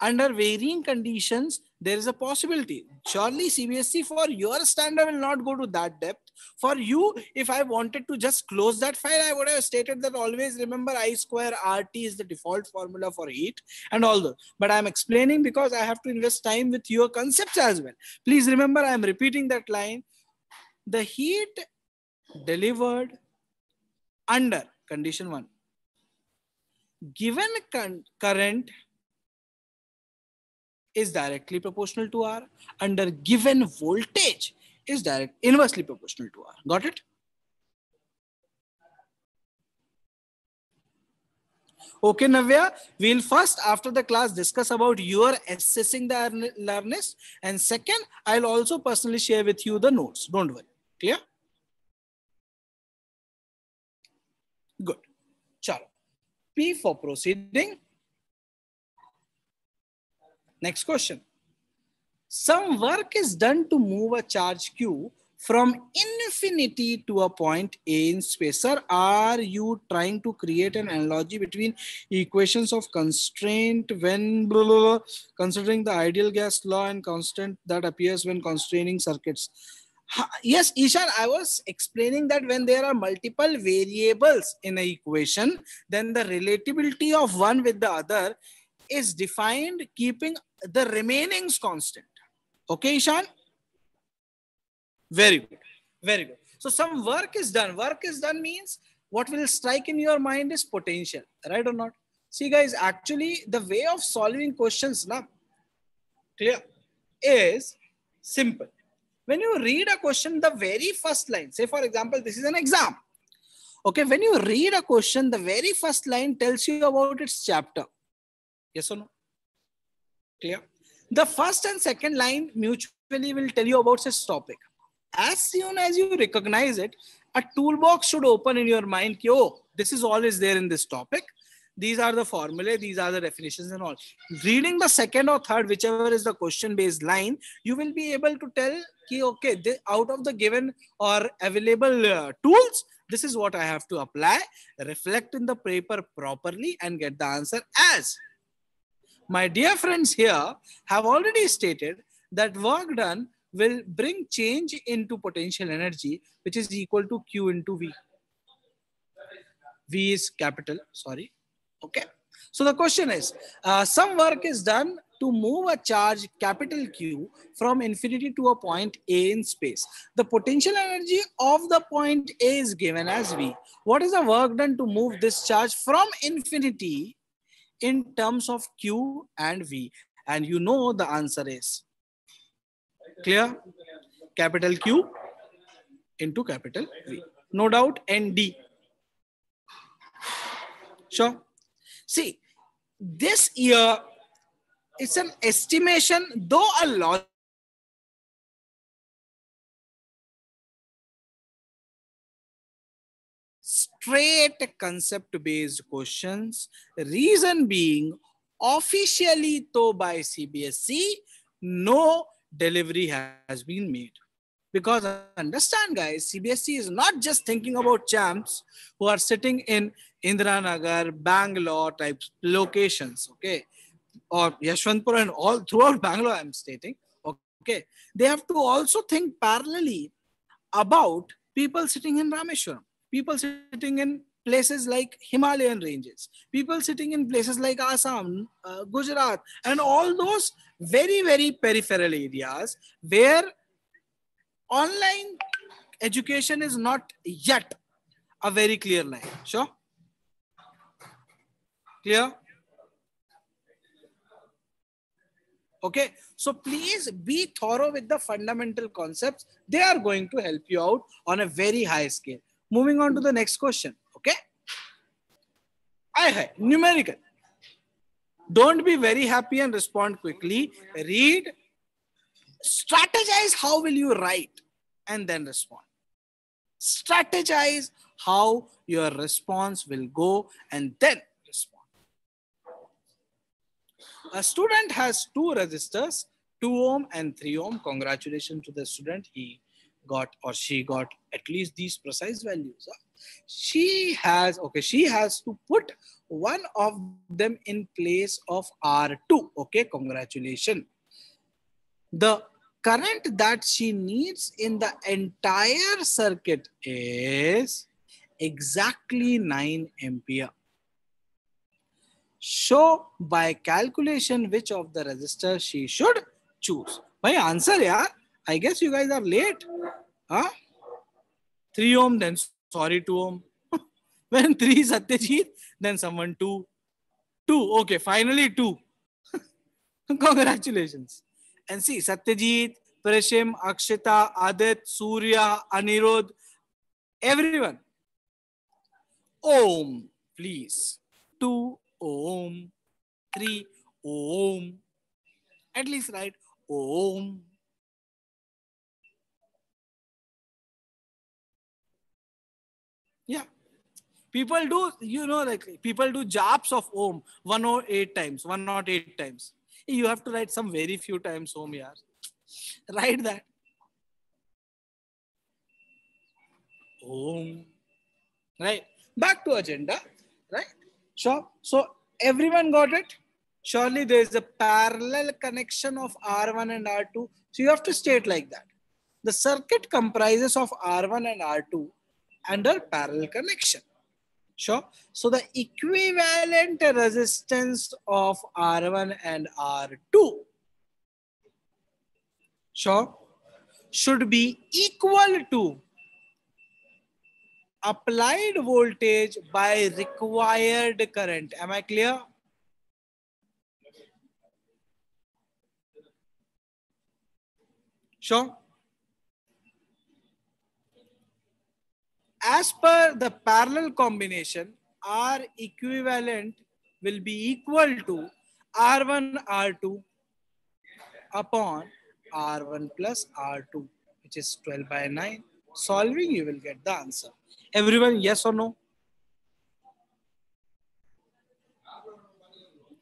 S5: Under varying conditions, there is a possibility. Surely CBSE for your standard will not go to that depth. For you, if I wanted to just close that file, I would have stated that always remember I square RT is the default formula for heat and all those. But I'm explaining because I have to invest time with your concepts as well. Please remember, I'm repeating that line. The heat delivered under condition one. Given current is directly proportional to R under given voltage is direct inversely proportional to R. Got it? Okay, Navya, we'll first after the class discuss about your assessing the awareness- and second, I'll also personally share with you the notes. Don't worry. Clear? Good. Chalo. P for proceeding. Next question. Some work is done to move a charge Q from infinity to a point A in space. Sir, are you trying to create an analogy between equations of constraint when blah, blah, blah, considering the ideal gas law and constant that appears when constraining circuits? Yes, Ishan, I was explaining that when there are multiple variables in an equation, then the relatability of one with the other is defined keeping the remainings constant. Okay, Ishan? Very good. Very good. So some work is done. Work is done means what will strike in your mind is potential, right or not? See, guys, actually, the way of solving questions now, clear, is simple. When you read a question, the very first line, say for example, this is an exam. Okay, when you read a question, the very first line tells you about its chapter. Yes or no? Clear? The first and second line mutually will tell you about its topic. As soon as you recognize it, a toolbox should open in your mind. ki, Oh, this is always there in this topic. These are the formulae, these are the definitions and all. Reading the second or third, whichever is the question based line, you will be able to tell, ki, okay, the, out of the given or available uh, tools, this is what I have to apply, reflect in the paper properly, and get the answer as my dear friends here have already stated that work done will bring change into potential energy, which is equal to Q into V. V is capital, sorry. Okay. So the question is, uh, some work is done to move a charge capital Q from infinity to a point A in space. The potential energy of the point A is given as V. What is the work done to move this charge from infinity in terms of Q and V? And you know the answer is clear? Capital Q into capital V. No doubt, ND. Sure. See, this year, it's an estimation, though a lot. Straight concept based questions. Reason being, officially, though by CBSE, no delivery has been made. Because understand, guys, CBSE is not just thinking about champs who are sitting in Indiranagar, Bangalore type locations, okay, or Yashwantpur and all throughout Bangalore, I'm stating, okay. They have to also think parallelly about people sitting in Rameshwaram, people sitting in places like Himalayan ranges, people sitting in places like Assam, uh, Gujarat, and all those very, very peripheral areas where online education is not yet a very clear line. Sure? Clear? Okay, so please be thorough with the fundamental concepts. They are going to help you out on a very high scale. Moving on to the next question. Okay, I hai numerical. Don't be very happy and respond quickly. Read, strategize how will you write, and then respond. Strategize how your response will go, and then respond. A student has two resistors, 2 ohm and 3 ohm. Congratulations to the student. He got or she got at least these precise values. She has, okay, she has to put one of them in place of R2. Okay, congratulations. The current that she needs in the entire circuit is exactly 9 ampere. Show by calculation which of the resistors she should choose. My answer, yeah. I guess you guys are late. Huh? 3 ohm, then sorry, 2 ohm. [LAUGHS] when 3 Satyajit, then someone 2. 2. Okay, finally 2. [LAUGHS] Congratulations. And see, Satyajit, Prashim, Akshita, Adit, Surya, Anirudh, everyone. Om, please. 2 ohm, 3 ohm. At least write ohm. People do, you know, like people do japs of Om 108 times, 108 times. You have to write some very few times Om, yaar. Write that. Om. Right. Back to agenda. Right. Sure. So everyone got it? Surely there is a parallel connection of R1 and R2. So you have to state like that. The circuit comprises of R1 and R2 under parallel connection. Sure. So the equivalent resistance of R1 and R2 sure should be equal to applied voltage by required current. Am I clear? Sure. As per the parallel combination, R equivalent will be equal to R1, R2 upon R1 plus R2, which is 12 by 9. Solving, you will get the answer. Everyone, yes or no?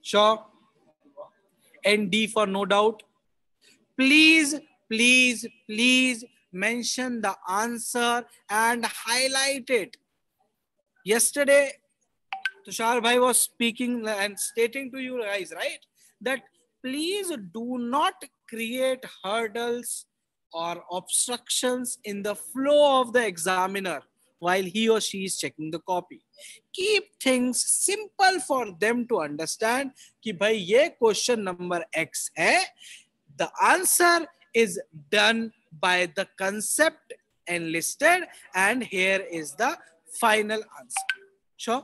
S5: Sure. And D for no doubt. Please, please, please mention the answer and highlight it. Yesterday, Tushar Bhai was speaking and stating to you guys, right? That please do not create hurdles or obstructions in the flow of the examiner while he or she is checking the copy. Keep things simple for them to understand कि भाई ये question number X है. The answer is done by the concept enlisted and here is the final answer. Sure.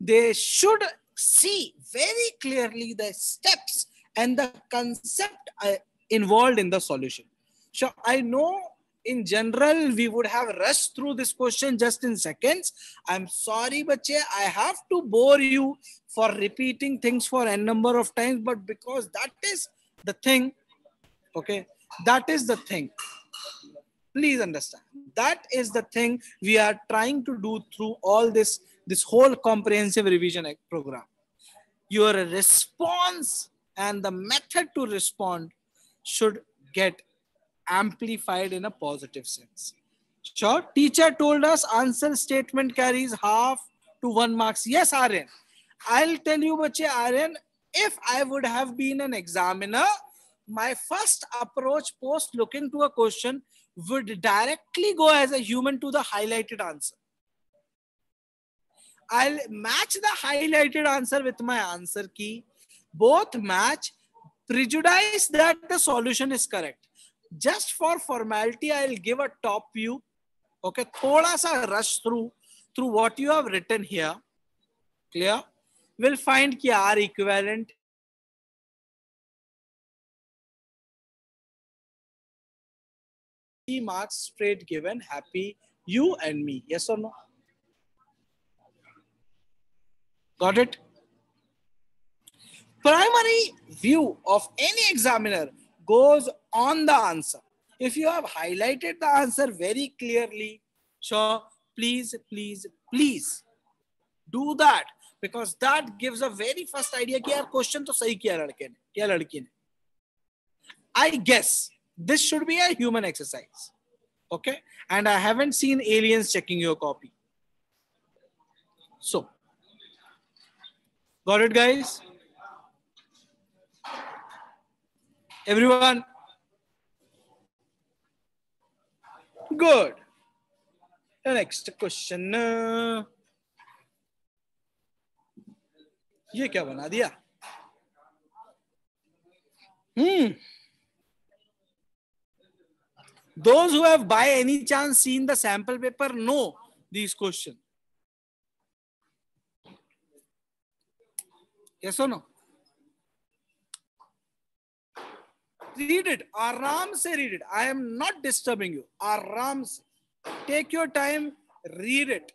S5: They should see very clearly the steps and the concept uh, involved in the solution. So I know in general, we would have rushed through this question just in seconds. I'm sorry, bache, I have to bore you for repeating things for n number of times, but because that is the thing, okay, that is the thing. Please understand. That is the thing we are trying to do through all this, this whole comprehensive revision program. Your response and the method to respond should get amplified in a positive sense. Sure. Teacher told us answer statement carries half to one marks. Yes, Aryan. I'll tell you, bache, Aryan, if I would have been an examiner, my first approach post looking to a question would directly go as a human to the highlighted answer. I'll match the highlighted answer with my answer key. Both match, prejudice that the solution is correct. Just for formality, I'll give a top view. Okay, thoda sa rush through through what you have written here. Clear? We'll find ki R equivalent marks straight given happy you and me yes or no got it primary view of any examiner goes on the answer if you have highlighted the answer very clearly so please please please do that because that gives a very first idea कि यार question तो सही किया लड़के ने या लड़की ने I guess this should be a human exercise. Okay. And I haven't seen aliens checking your copy. So, got it, guys? Everyone? Good. The next question. Uh, ये क्या बना दिया हम्म those who have by any chance seen the sample paper know these questions. Yes or no? Read it. Aram se read it. I am not disturbing you. Aram se. Take your time, read it.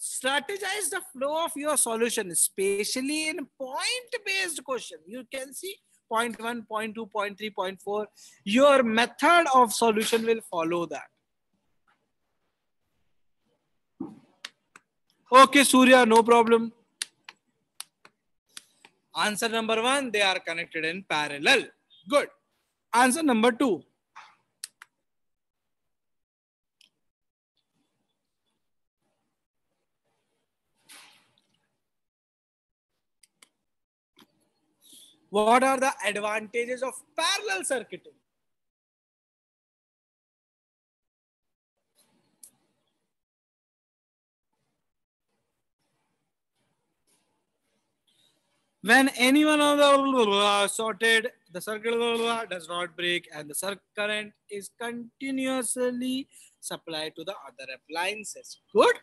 S5: Strategize the flow of your solution, especially in point-based question. You can see point 1, point 2, point 3, point 4. Your method of solution will follow that. Okay, Surya, no problem. Answer number one, they are connected in parallel. Good. Answer number two. What are the advantages of parallel circuiting? when any one of the sorted, the circuit does not break and the current is continuously supplied to the other appliances. Good.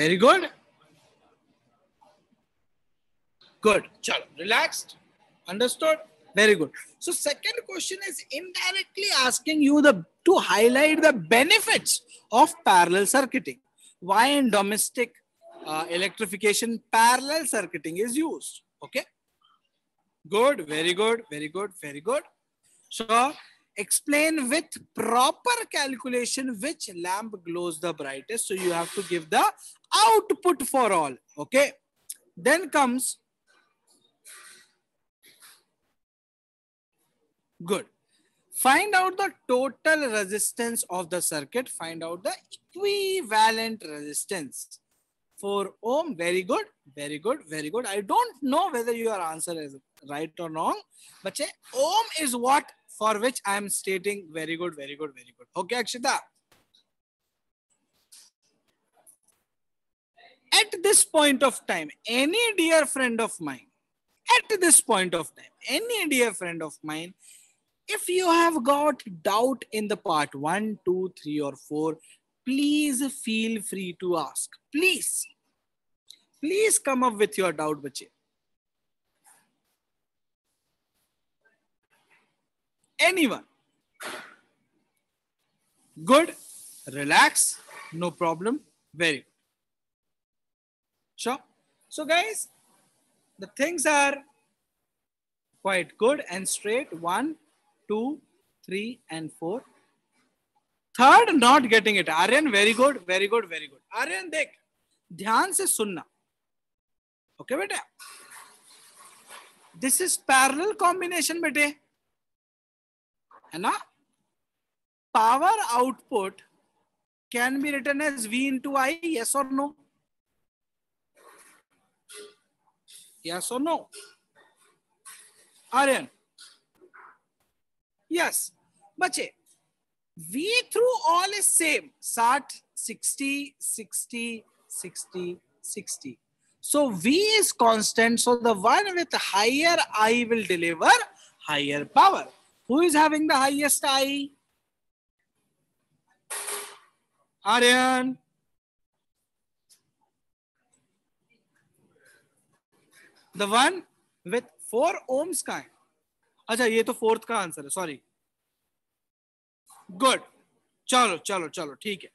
S5: Very good. Good. Chalo. Relaxed. Understood? Very good. So second question is indirectly asking you the to highlight the benefits of parallel circuiting. Why in domestic uh, electrification parallel circuiting is used. Okay. Good. Very good. Very good. Very good. So explain with proper calculation which lamp glows the brightest. So you have to give the output for all. Okay. Then comes Good. Find out the total resistance of the circuit. Find out the equivalent resistance. 4 ohm. Very good. Very good. Very good. I don't know whether your answer is right or wrong. But ohm is what for which I am stating. Very good. Very good. Very good. Okay, Akshita. At this point of time, any dear friend of mine, at this point of time, any dear friend of mine if you have got doubt in the part one, two, three, or four, please feel free to ask. Please. Please come up with your doubt, bache. Anyone? Good. Relax. No problem. Very good. Sure. So, guys, the things are quite good and straight. One, two, three, and four. Third, not getting it. Aryan, very good, very good, very good. Aryan, देख ध्यान से सुनना okay बेटे this is parallel combination बेटे है ना? Power output can be written as v into i yes or no? Yes or no? Aryan? Yes. Bache v through all is same. 60 60 60 60 60 so v is constant. So the one with higher i will deliver higher power. Who is having the highest I? Aryan. The one with 4 ohms का है. अच्छा ये तो fourth का answer है sorry good चलो चलो चलो, ठीक है.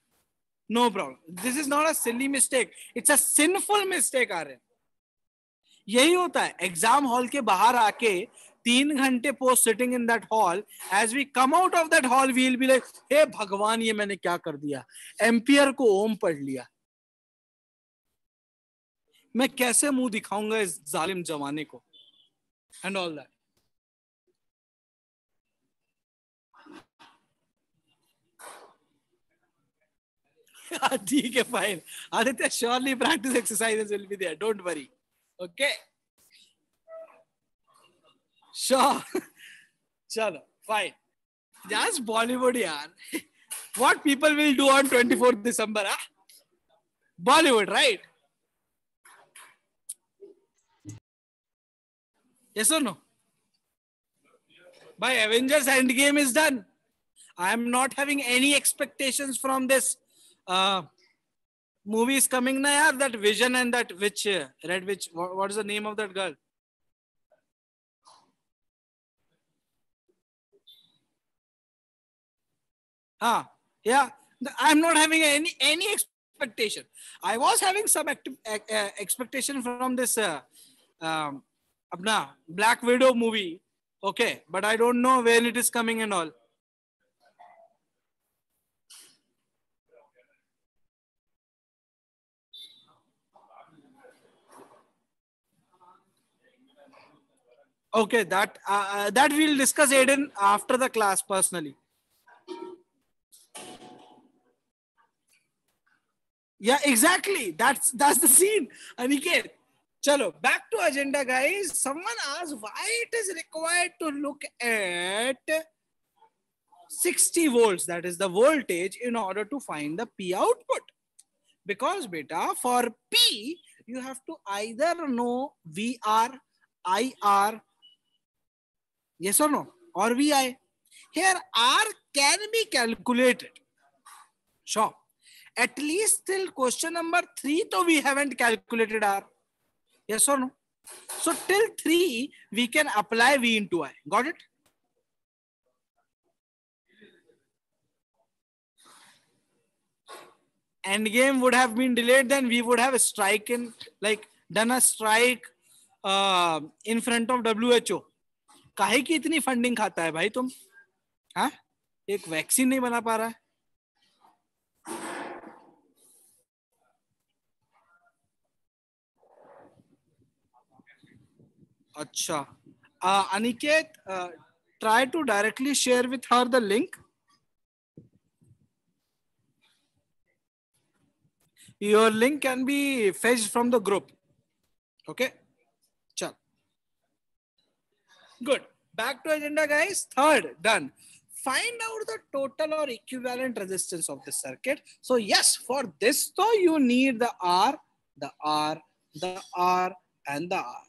S5: No problem this is not a silly mistake it's a sinful mistake आ रहे यही होता है. एग्ज़ाम हॉल के बाहर आके तीन घंटे post sitting in that hall as we come out of that hall we'll be like हे भगवान, ये मैंने क्या कर दिया? एम्पियर को ओम पढ़ लिया। मैं कैसे मुँह दिखाऊँगा इस जालिम जमाने को? एंड ऑल दैट ठीक है fine Aditya surely practice exercises will be there don't worry okay sure. [LAUGHS] Chalo, fine. That's Bollywood, yaar. [LAUGHS] what people will do on 24th December, huh? Bollywood, right? Yes or no? My Avengers Endgame is done. I am not having any expectations from this. Uh, movie is coming I yaar, that Vision and that witch, uh, Red Witch, what, what is the name of that girl? Ah, yeah. I'm not having any any expectation. I was having some active, uh, uh, expectation from this uh, um, Abna, Black Widow movie. Okay, but I don't know when it is coming and all. Okay, that uh, uh that we'll discuss, Aiden, after the class personally. Yeah, exactly. That's that's the scene. Aniket. Chalo, back to agenda, guys. Someone asked why it is required to look at 60 volts, that is the voltage, in order to find the P output. Because beta, for P, you have to either know VR, IR, yes or no, or VI. Here, R can be calculated. Sure. At least till question number three, though we haven't calculated R. Yes or no? So till three, we can apply V into I. Got it? End game would have been delayed, then we would have a strike in, like, done a strike uh, in front of WHO. काहे की इतनी funding खाता है भाई तुम हाँ एक vaccine नहीं बना पा रहा है Acha. Uh, Aniket, uh, try to directly share with her the link. Your link can be fetched from the group. Okay. Chal. Good. Back to agenda, guys. Third, done. Find out the total or equivalent resistance of the circuit. So yes, for this though, you need the R, the R, the R, and the R.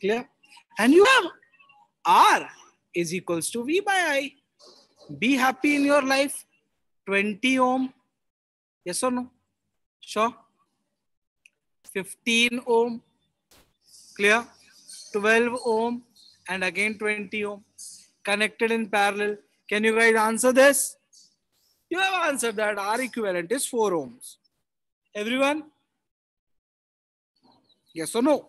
S5: Clear? And you have R is equals to V by I. Be happy in your life. 20 ohm. Yes or no? Sure. 15 ohm. Clear? 12 ohm and again 20 ohm. Connected in parallel. Can you guys answer this? You have answered that R equivalent is 4 ohms. Everyone? Yes or no?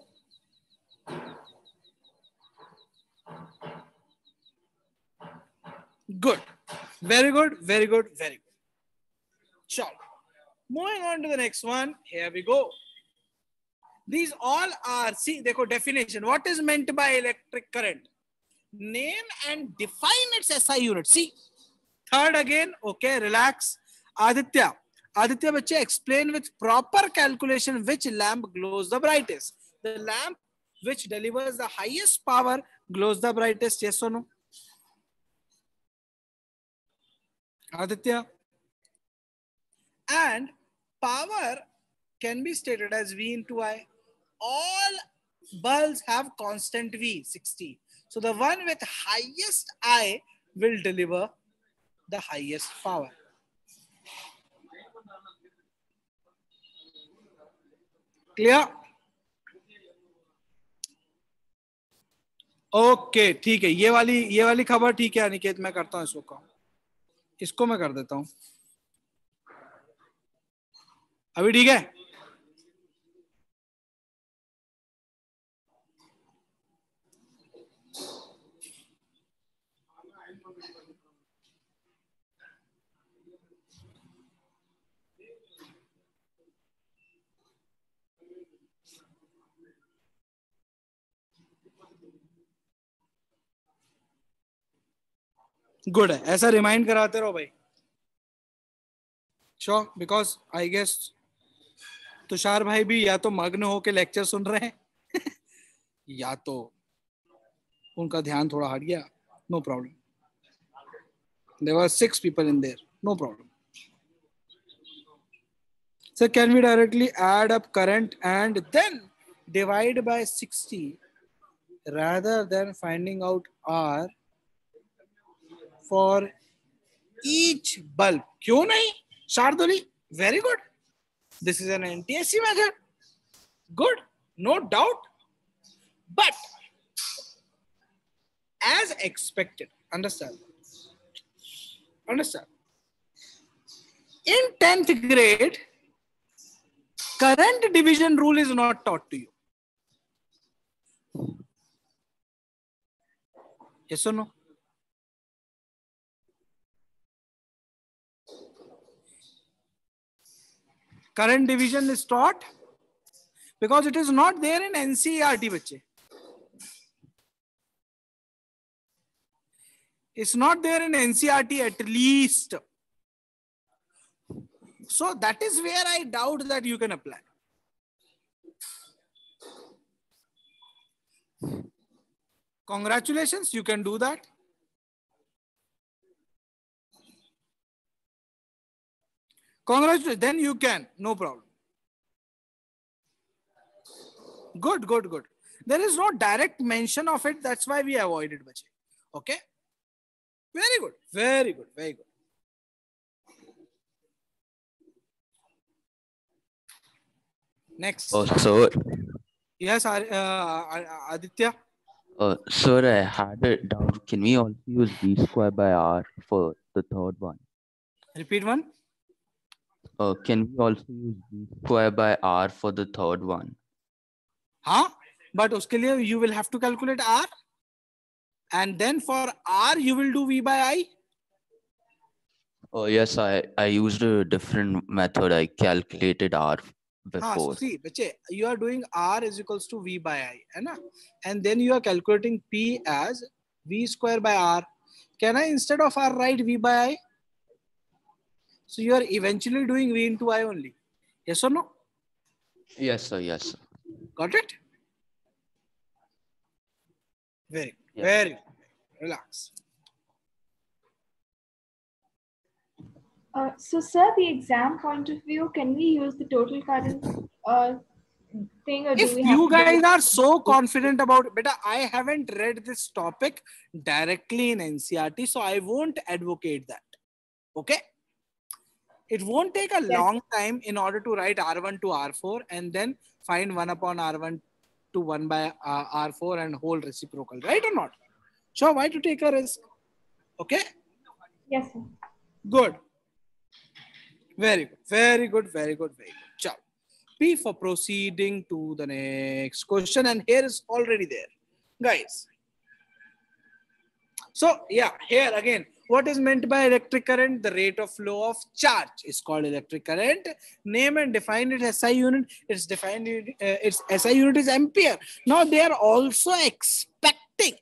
S5: Good. Very good. Very good. Very good. Sure. Moving on to the next one. Here we go. These all are, see, देखो definition. What is meant by electric current? Name and define its SI unit. See, third again. Okay, relax. Aditya. Aditya Bache, explain with proper calculation which lamp glows the brightest. The lamp which delivers the highest power glows the brightest. Yes or no? Aditya. And power can be stated as V into I. All bulbs have constant V, 60. So the one with highest I will deliver the highest power. Clear? Okay ठीक है ये वाली ये वाली खबर ठीक है अनिकेत मैं करता हूँ इसको इसको मैं कर देता हूँ। अभी ठीक है? गुड है ऐसा रिमाइंड कराते रहो भाई। Sure because I guess Tushar भाई भी या तो मग्न होके लेक्चर सुन रहे हैं, [LAUGHS] या तो उनका ध्यान थोड़ा हट गया no problem there are six people in there no problem So can we directly add up current and then divide by 60 rather than finding out R for each bulb क्यों नहीं? Sharduli very good this is an NTSC method good no doubt but as expected understand understand in tenth grade current division rule is not taught to you सुनो yes current division is taught because it is not there in NCERT bache. It's not there in NCERT at least. So that is where I doubt that you can apply. Congratulations, you can do that. Congratulations, then you can, no problem. Good, good, good. There is no direct mention of it. That's why we avoided bache. Okay. Very good. Very good. Very good. Next.
S9: Oh, sir,
S5: Yes, uh, uh, Aditya.
S9: uh, sir, I had a doubt. Can we also use v square by r for the third one?
S5: Repeat one
S9: uh, can we also use v square by r for the third one?
S5: Huh? But uske liye you will have to calculate r. And then for r, you will do v by i.
S9: Oh yes, I I used a different method. I calculated r before.
S5: Ah, see, bache, you are doing r is equals to v by i, na? and then you are calculating p as v square by r. Can I instead of r write v by i? So you are eventually doing V into I only. Yes or no?
S9: Yes, sir. Yes, sir.
S5: Got it? Very, good,
S9: Yeah.
S5: very. Relax.
S3: Uh, so, sir, the exam point of view, can we use the total current uh, thing, or do
S5: If
S3: we have
S5: you
S3: to do
S5: guys
S3: it-
S5: are so confident about it, beta, I haven't read this topic directly in NCERT, so I won't advocate that. Okay? It won't take a
S3: Yes.
S5: long time in order to write R1 to R4 and then find 1 upon R1 to 1 by uh, R4 and whole reciprocal, right or not? So why to take a risk? Okay?
S3: Yes, sir.
S5: Good. Very good. Very good. Very good. Very good. Ciao. P for proceeding to the next question. And here is already there. Guys. So, yeah, here again, what is meant by electric current? The rate of flow of charge is called electric current. Name and define it SI unit. It's defined, uh, its SI unit is ampere. Now, they are also expecting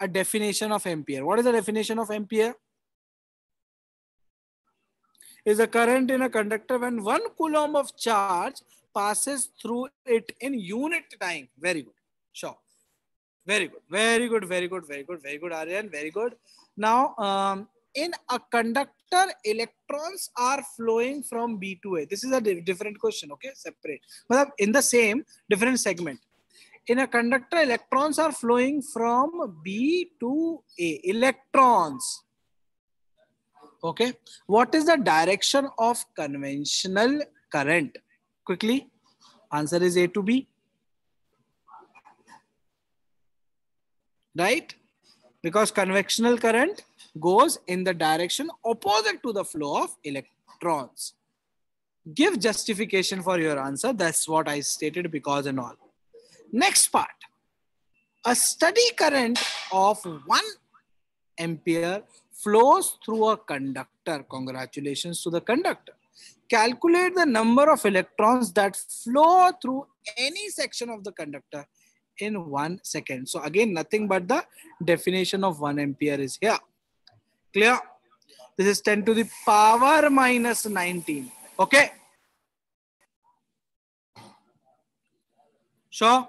S5: a definition of ampere. What is the definition of ampere? is a current in a conductor when one coulomb of charge passes through it in unit time. Very good. Sure. Very good. Very good. Very good. Very good. Very good, Aryan. Very good. Now, um, in a conductor, electrons are flowing from B to A. This is a different question, okay? Separate. But in the same, different segment. In a conductor, electrons are flowing from B to A. Electrons. Okay. What is the direction of conventional current? Quickly. Answer is A to B. Right? Because conventional current goes in the direction opposite to the flow of electrons. Give justification for your answer. That's what I stated because and all. Next part. A steady current of 1 ampere flows through a conductor. Congratulations to the conductor. Calculate the number of electrons that flow through any section of the conductor in one second. So again, nothing but the definition of one ampere is here. Clear? This is 10 to the power minus 19. Okay. Sure.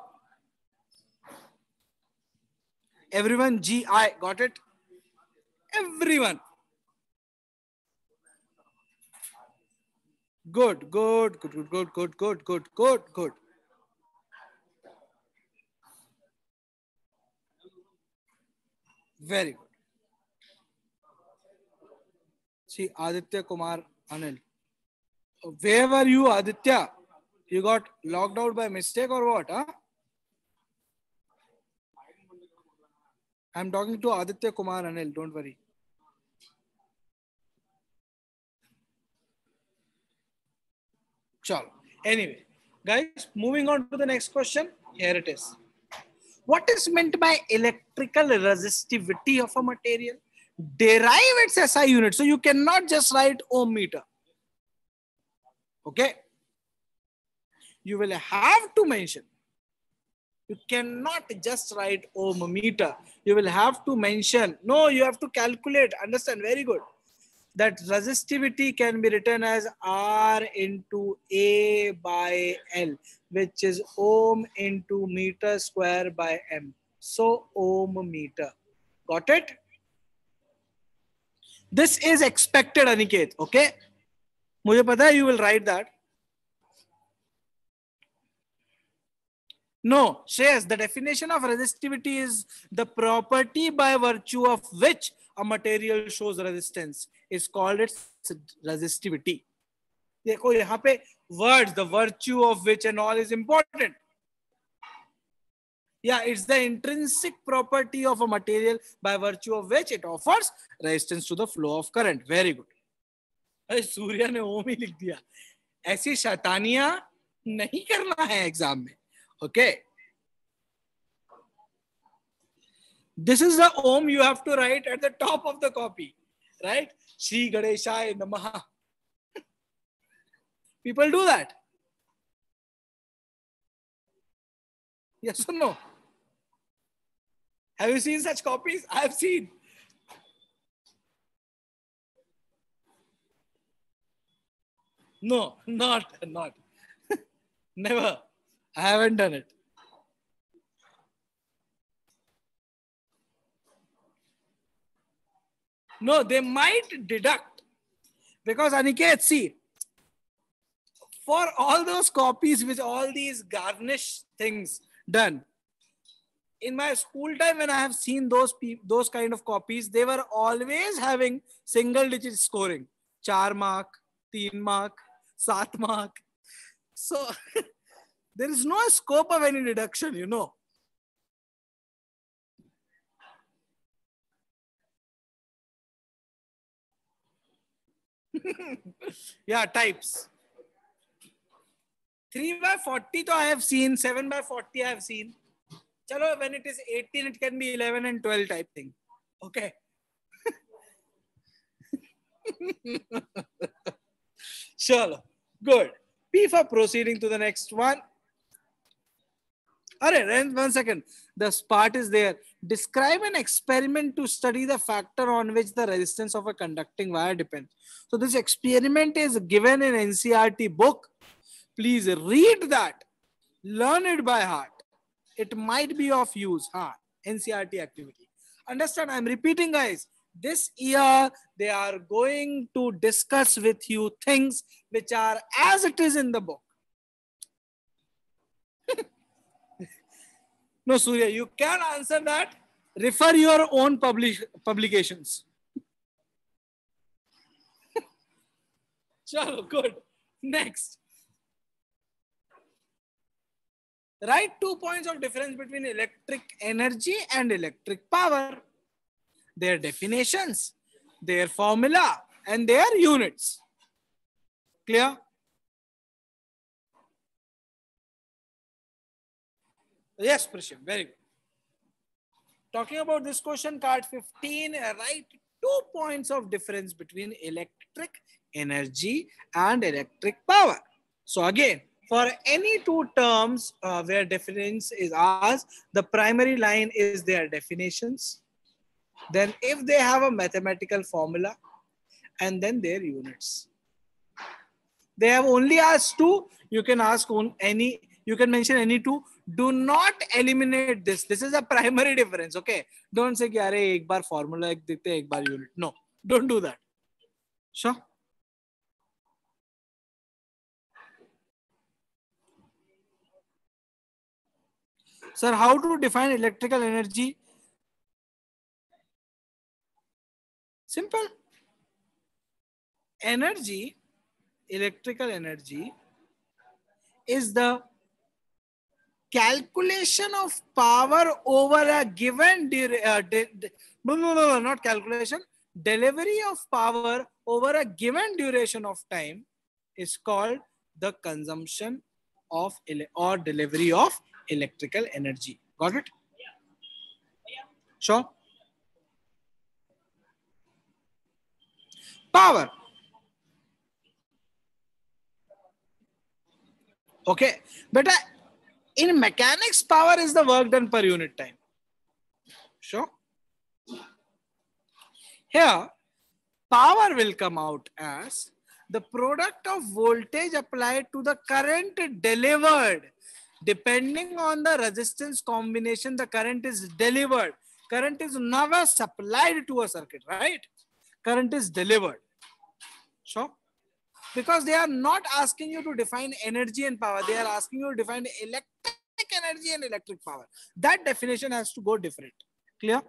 S5: Everyone, GI, got it? Everyone. Good, good, good, good, good, good, good, good, good, good. Very good. See, Aditya Kumar Anil. Where were you, Aditya? You got logged out by mistake or what? Huh? I'm talking to Aditya Kumar Anil. Don't worry. Chalo. Anyway, guys, moving on to the next question. Here it is. What is meant by electrical resistivity of a material? Derive its SI unit. So you cannot just write ohm meter. Okay. You will have to mention. You cannot just write ohm meter. You will have to mention, no, you have to calculate. Understand? Very good That resistivity can be written as R into A by L, which is ohm into meter square by M. So ohm meter. Got it? This is expected, Aniket. Okay? मुझे पता है you will write that. No, Shreyas, the definition of resistivity is the property by virtue of which a material shows resistance Is called its resistivity. देखो यहाँ पे words, the virtue of which and all is important. Yeah, it's the intrinsic property of a material by virtue of which it offers resistance to the flow of current. Very good. अरे सूर्या ने ओम ही लिख दिया ऐसी शैतानियाँ नहीं करना है exam में Okay. This is the Om you have to write at the top of the copy, right? Shri Ganeshaya Namaha. People do that. Yes or no? Have you seen such copies? I have seen. No, not, not. [LAUGHS] Never. I haven't done it. No, they might deduct because Aniket, see, for all those copies with all these garnish things done, in my school time when I have seen those those kind of copies, they were always having single digit scoring, char mark, teen mark, sat mark. So [LAUGHS] there is no scope of any deduction, you know. Yeah, types. 3 by 40 to I have seen, 7 by 40 I have seen. Chalo, when it is 18, it can be 11 and 12 type thing. Okay. Chalo, good. P for proceeding to the next one. All right, one second. The part is there. Describe an experiment to study the factor on which the resistance of a conducting wire depends. So this experiment is given in NCERT book. Please read that. Learn it by heart. It might be of use. Huh? NCERT activity. Understand? I'm repeating, guys. This year, they are going to discuss with you things which are as it is in the book. [LAUGHS] No, Surya, you can answer that. Refer your own publish, publications. [LAUGHS] Chalo, good. Next. Write two points of difference between electric energy and electric power. Their definitions, their formula, and their units. Clear? Yes, Prisham, very good. Talking about this question, card 15, write two points of difference between electric energy and electric power. So again, for any two terms uh, where difference is asked, the primary line is their definitions. Then if they have a mathematical formula, and then their units. They have only asked two, you can ask on any, you can mention any two, do not eliminate this this is a primary difference okay don't say अरे एक बार formula एक देखते हैं एक बार unit no don't do that sure sir how to define electrical energy simple energy electrical energy is the calculation of power over a given uh, no, no, no, not calculation. Delivery of power over a given duration of time is called the consumption of or delivery of electrical energy. Got it? Sure? Power. Okay but In mechanics, power is the work done per unit time. Sure. Here, power will come out as the product of voltage applied to the current delivered. Depending on the resistance combination, the current is delivered. Current is never supplied to a circuit, right? Current is delivered. Sure. Because they are not asking you to define energy and power. They are asking you to define electric energy and electric power. That definition has to go different. Clear?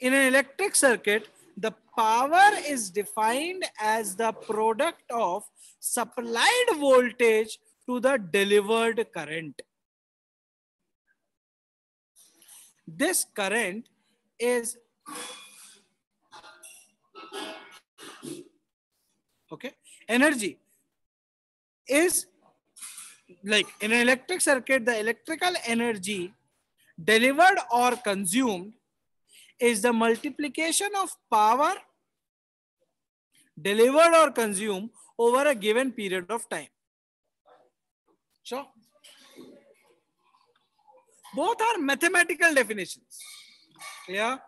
S5: In an electric circuit, the power is defined as the product of supplied voltage to the delivered current. This current is okay energy is like in an electric circuit the electrical energy delivered or consumed is the multiplication of power delivered or consumed over a given period of time. Sure. Both are mathematical definitions. Yeah.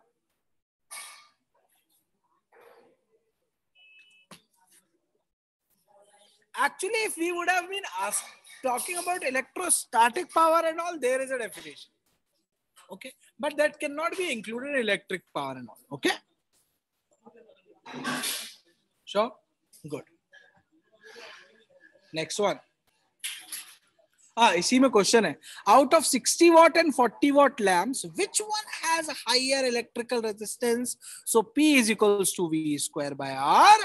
S5: Actually, if we would have been asked talking about electrostatic power and all, there is a definition. Okay. But that cannot be included in electric power and all. Okay. Sure. Good. Next one. हाँ इसी में question है out of 60 watt and 40 watt lamps which one has a higher electrical resistance so p is equals to v square by r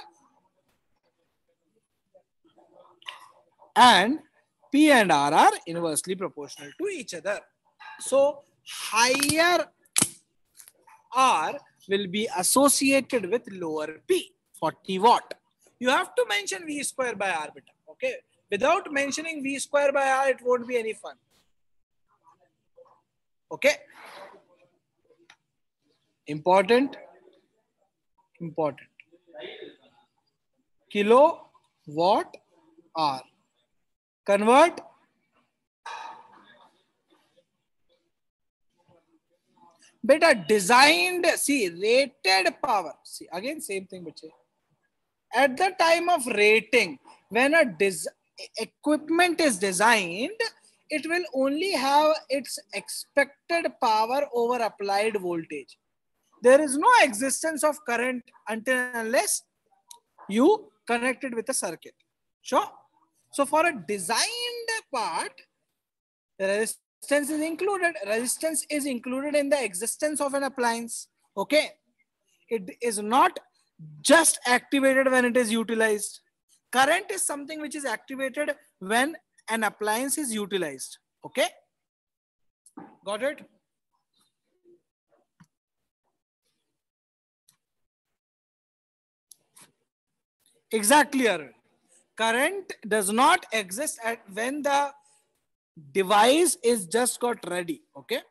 S5: and p and r are inversely proportional to each other. So higher r will be associated with lower p 40 watt. You have to mention v square by r beta okay? Without mentioning v square by r it won't be any fun. Okay? Important? Important. Kilo watt r convert? Beta designed see rated power. See again same thing bache at the time of rating when a equipment is designed it will only have its expected power over applied voltage. There is no existence of current until unless you connect it with a circuit. Sure so for a designed part resistance is included. Resistance is included in the existence of an appliance. Okay? It is not just activated when it is utilized. Current is something which is activated when an appliance is utilized. Okay? Got it? Exactly Arvind. Current does not exist at when the device is just got ready okay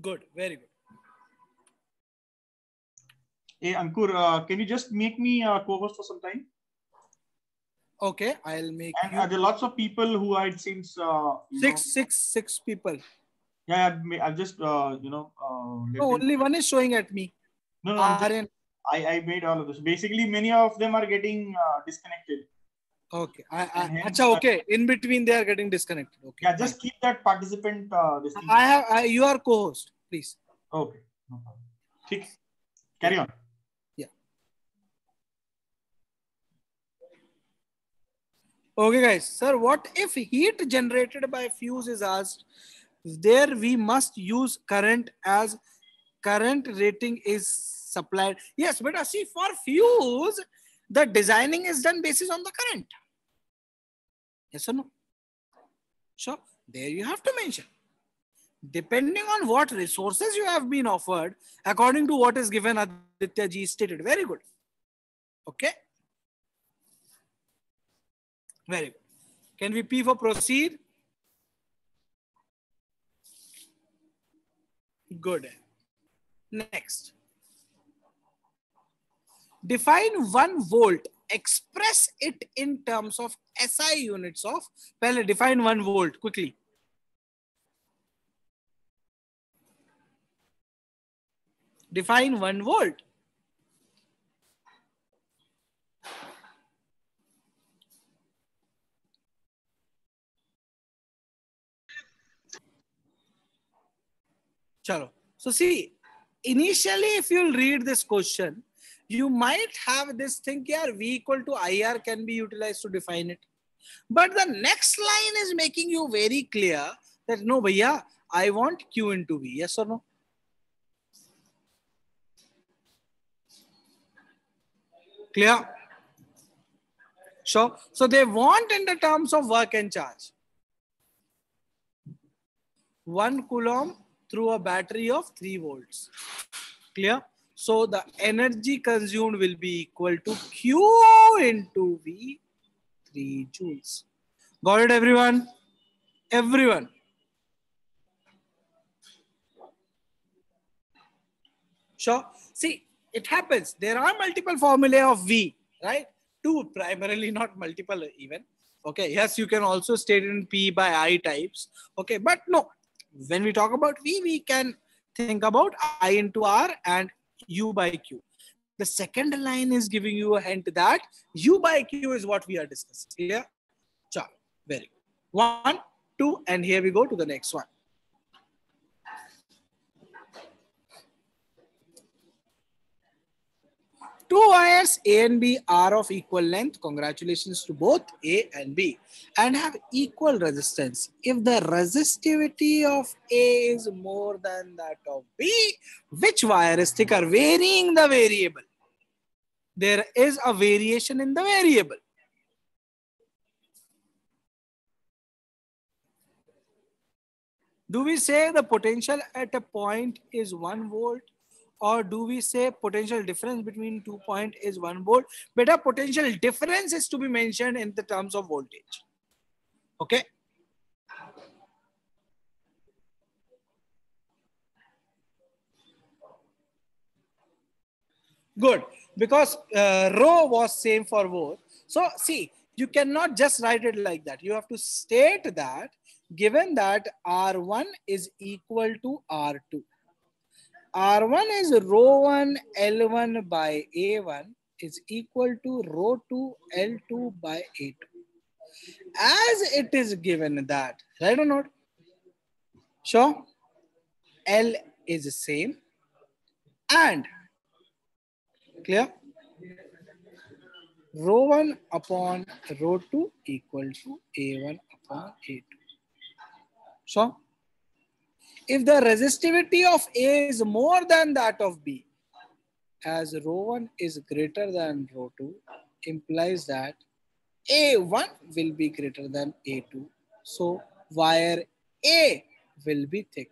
S5: good very good
S2: Hey, Ankur, uh, can you just make me uh, co-host for some time?
S5: okay i'll make
S2: And
S5: you
S2: uh, there are lots of people who I it seems uh,
S5: six
S2: know-
S5: six six people
S2: yeah, I've, I've just uh, you know. Uh,
S5: no, only one is showing at me
S2: no, no, just-
S5: Aryan.
S2: I, I made all of this. Basically, many of them are getting uh, disconnected.
S5: okay I, I,
S2: hence,
S5: acha,
S2: uh,
S5: okay in between they are getting disconnected okay
S2: Yeah, just keep that participant. Uh, this thing.
S5: i have I, you are co-host please
S2: Okay, no problem. Carry on. Yeah.
S5: Okay, guys. Sir, what if heat generated by fuse is asked? There we must use current as current rating is supplied. Yes, but uh, see for fuse, the designing is done basis on the current. Yes or no? So There you have to mention. Depending on what resources you have been offered, according to what is given Aditya ji stated. Very good. Okay. Very good. Can we P for proceed? Good. Next. define one volt. Express it in terms of SI units of. Well, define one volt quickly. Define one volt. Chalo. So see, initially if you'll read this question, you might have this thing here, V equal to IR can be utilized to define it. But the next line is making you very clear that no, bhaiya, I want Q into V. Yes or no? Clear? Sure. So they want in the terms of work and charge. One coulomb through a battery of 3 volts. Clear? So the energy consumed will be equal to Q into V, 3 joules. Got it, everyone? Everyone. Sure. See, it happens. There are multiple formulae of V, right? Two primarily, not multiple even. Okay. Yes, you can also state in P by I types. Okay. But no, when we talk about V, we can think about I into R and U by Q. The second line is giving you a hint that U by Q is what we are discussing. here. Chal. Very good. One, two, and here we go to the next one. Two wires A and B are of equal length. Congratulations to both A and B and have equal resistance. If the resistivity of A is more than that of B, which wire is thicker? Varying the variable. There is a variation in the variable. Do we say the potential at a point is one volt? Or do we say potential difference between two point is one volt? Better potential difference is to be mentioned in the terms of voltage. Okay. Good, because uh, rho was same for both. So see, you cannot just write it like that. You have to state that given that R1 is equal to R2 R1 is rho 1 L1 by A1 is equal to rho 2 L2 by A2. As it is given that, right or not? Sure. L is the same and clear? Rho 1 upon rho 2 equal to A1 upon A2. So if the resistivity of A is more than that of B, as rho 1 is greater than rho 2, implies that A1 will be greater than A2. So wire A will be thick.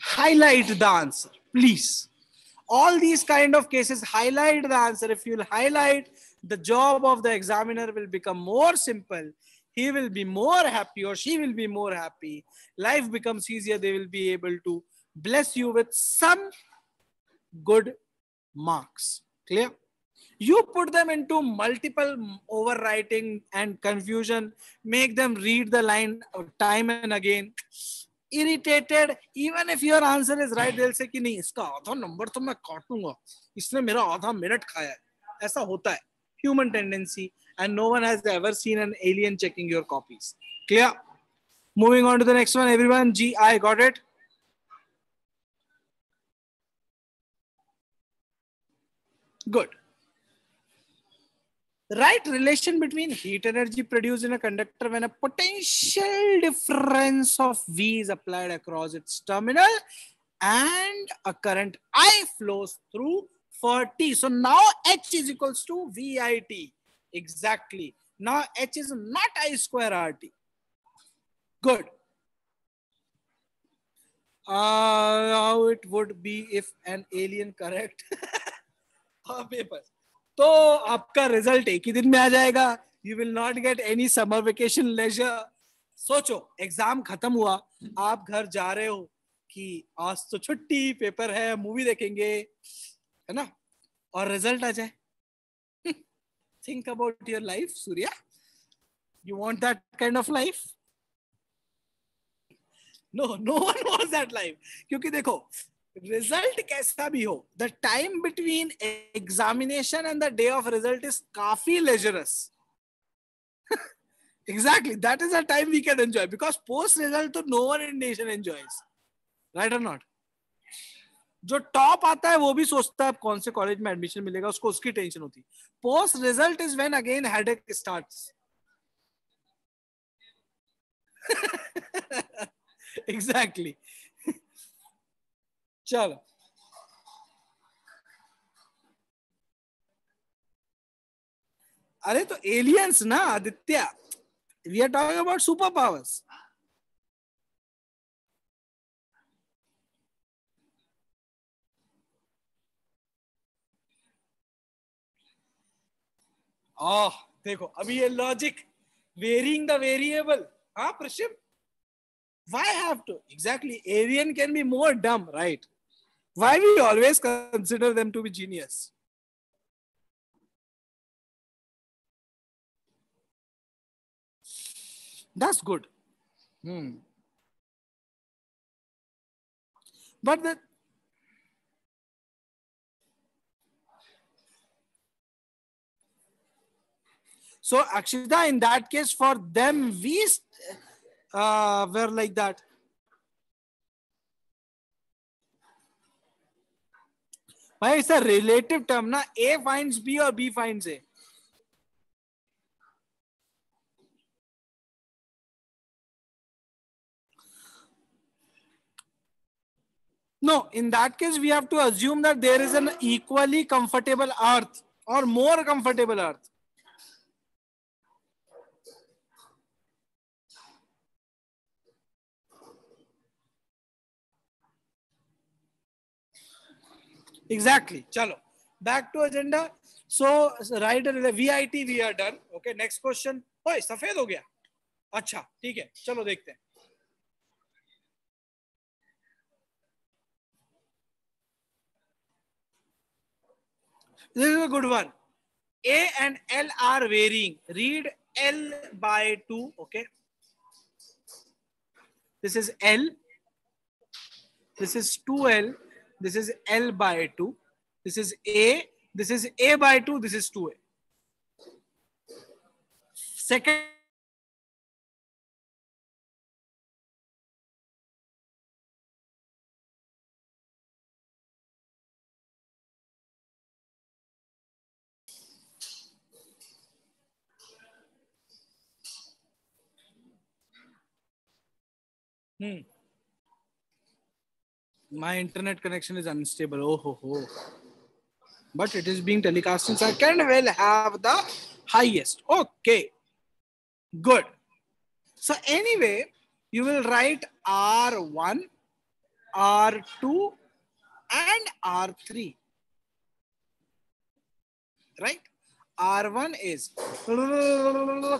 S5: Highlight the answer, please. All these kind of cases, highlight the answer. If you'll highlight, the job of the examiner will become more simple. He will be more happy or she will be more happy. Life becomes easier. They will be able to bless you with some good marks. Clear? You put them into multiple overwriting and confusion, make them read the line time and again. Irritated, even if your answer is right, they'll say कि नहीं इसका आधा number तो मैं काटूंगा इसने मेरा आधा minute खाया है ऐसा होता है Human tendency and no one has ever seen an alien checking your copies. Clear? Moving on to the next one, everyone. G, I got it. Good. Right relation between heat energy produced in a conductor when a potential difference of V is applied across its terminal and a current I flows through for T. So now H is equals to VIT. Exactly. Now H is not I square RT. Good. Uh, how it would be if an alien correct हाँ papers. तो आपका result एक ही दिन में आ जाएगा you will not get any summer vacation leisure सोचो exam खत्म हुआ आप घर जा रहे हो कि आज तो छुट्टी पेपर है मूवी देखेंगे है ना? और रिज़ल्ट आ जाए। Think about your life Surya you want that kind of life no no one wants that life क्योंकि देखो रिज़ल्ट कैसा भी हो the time between examination and the day of result is काफ़ी leisurous [LAUGHS] exactly, that is a time we can enjoy because post result तो no one in nation enjoys. Right or not? जो top आता है वो भी सोचता है कौन से कॉलेज में एडमिशन मिलेगा, उसको उसकी टेंशन होती। Post result is when again headache exactly चलो। अरे तो एलियंस ना, Aditya. We are talking about super powers oh देखो अभी ये लॉजिक वेरिंग द वेरिएबल हाँ प्रशिप why have to exactly alien can be more dumb right why we always consider them to be genius that's good hmm. but the so akshita in that case for them we uh, were like that भाई it's a relative term ना A finds B और B finds A No, in that case, we have to assume that there is an equally comfortable earth or more comfortable earth. Exactly. Chalo. Back to agenda. So, right, VIT we are done. Okay, next question. ओए सफ़ेद हो गया अच्छा ठीक है चलो देखते हैं This is a good one. A and L are varying. Read L by 2. Okay. This is L. This is 2L. This is L by 2. This is A. This is A by 2. This is 2A. Second. Hmm. My internet connection is unstable. Oh, ho, ho. But it is being telecasted. So I can well have the highest. Okay. Good. So anyway, you will write R1, R2, and R3. Right? R1 is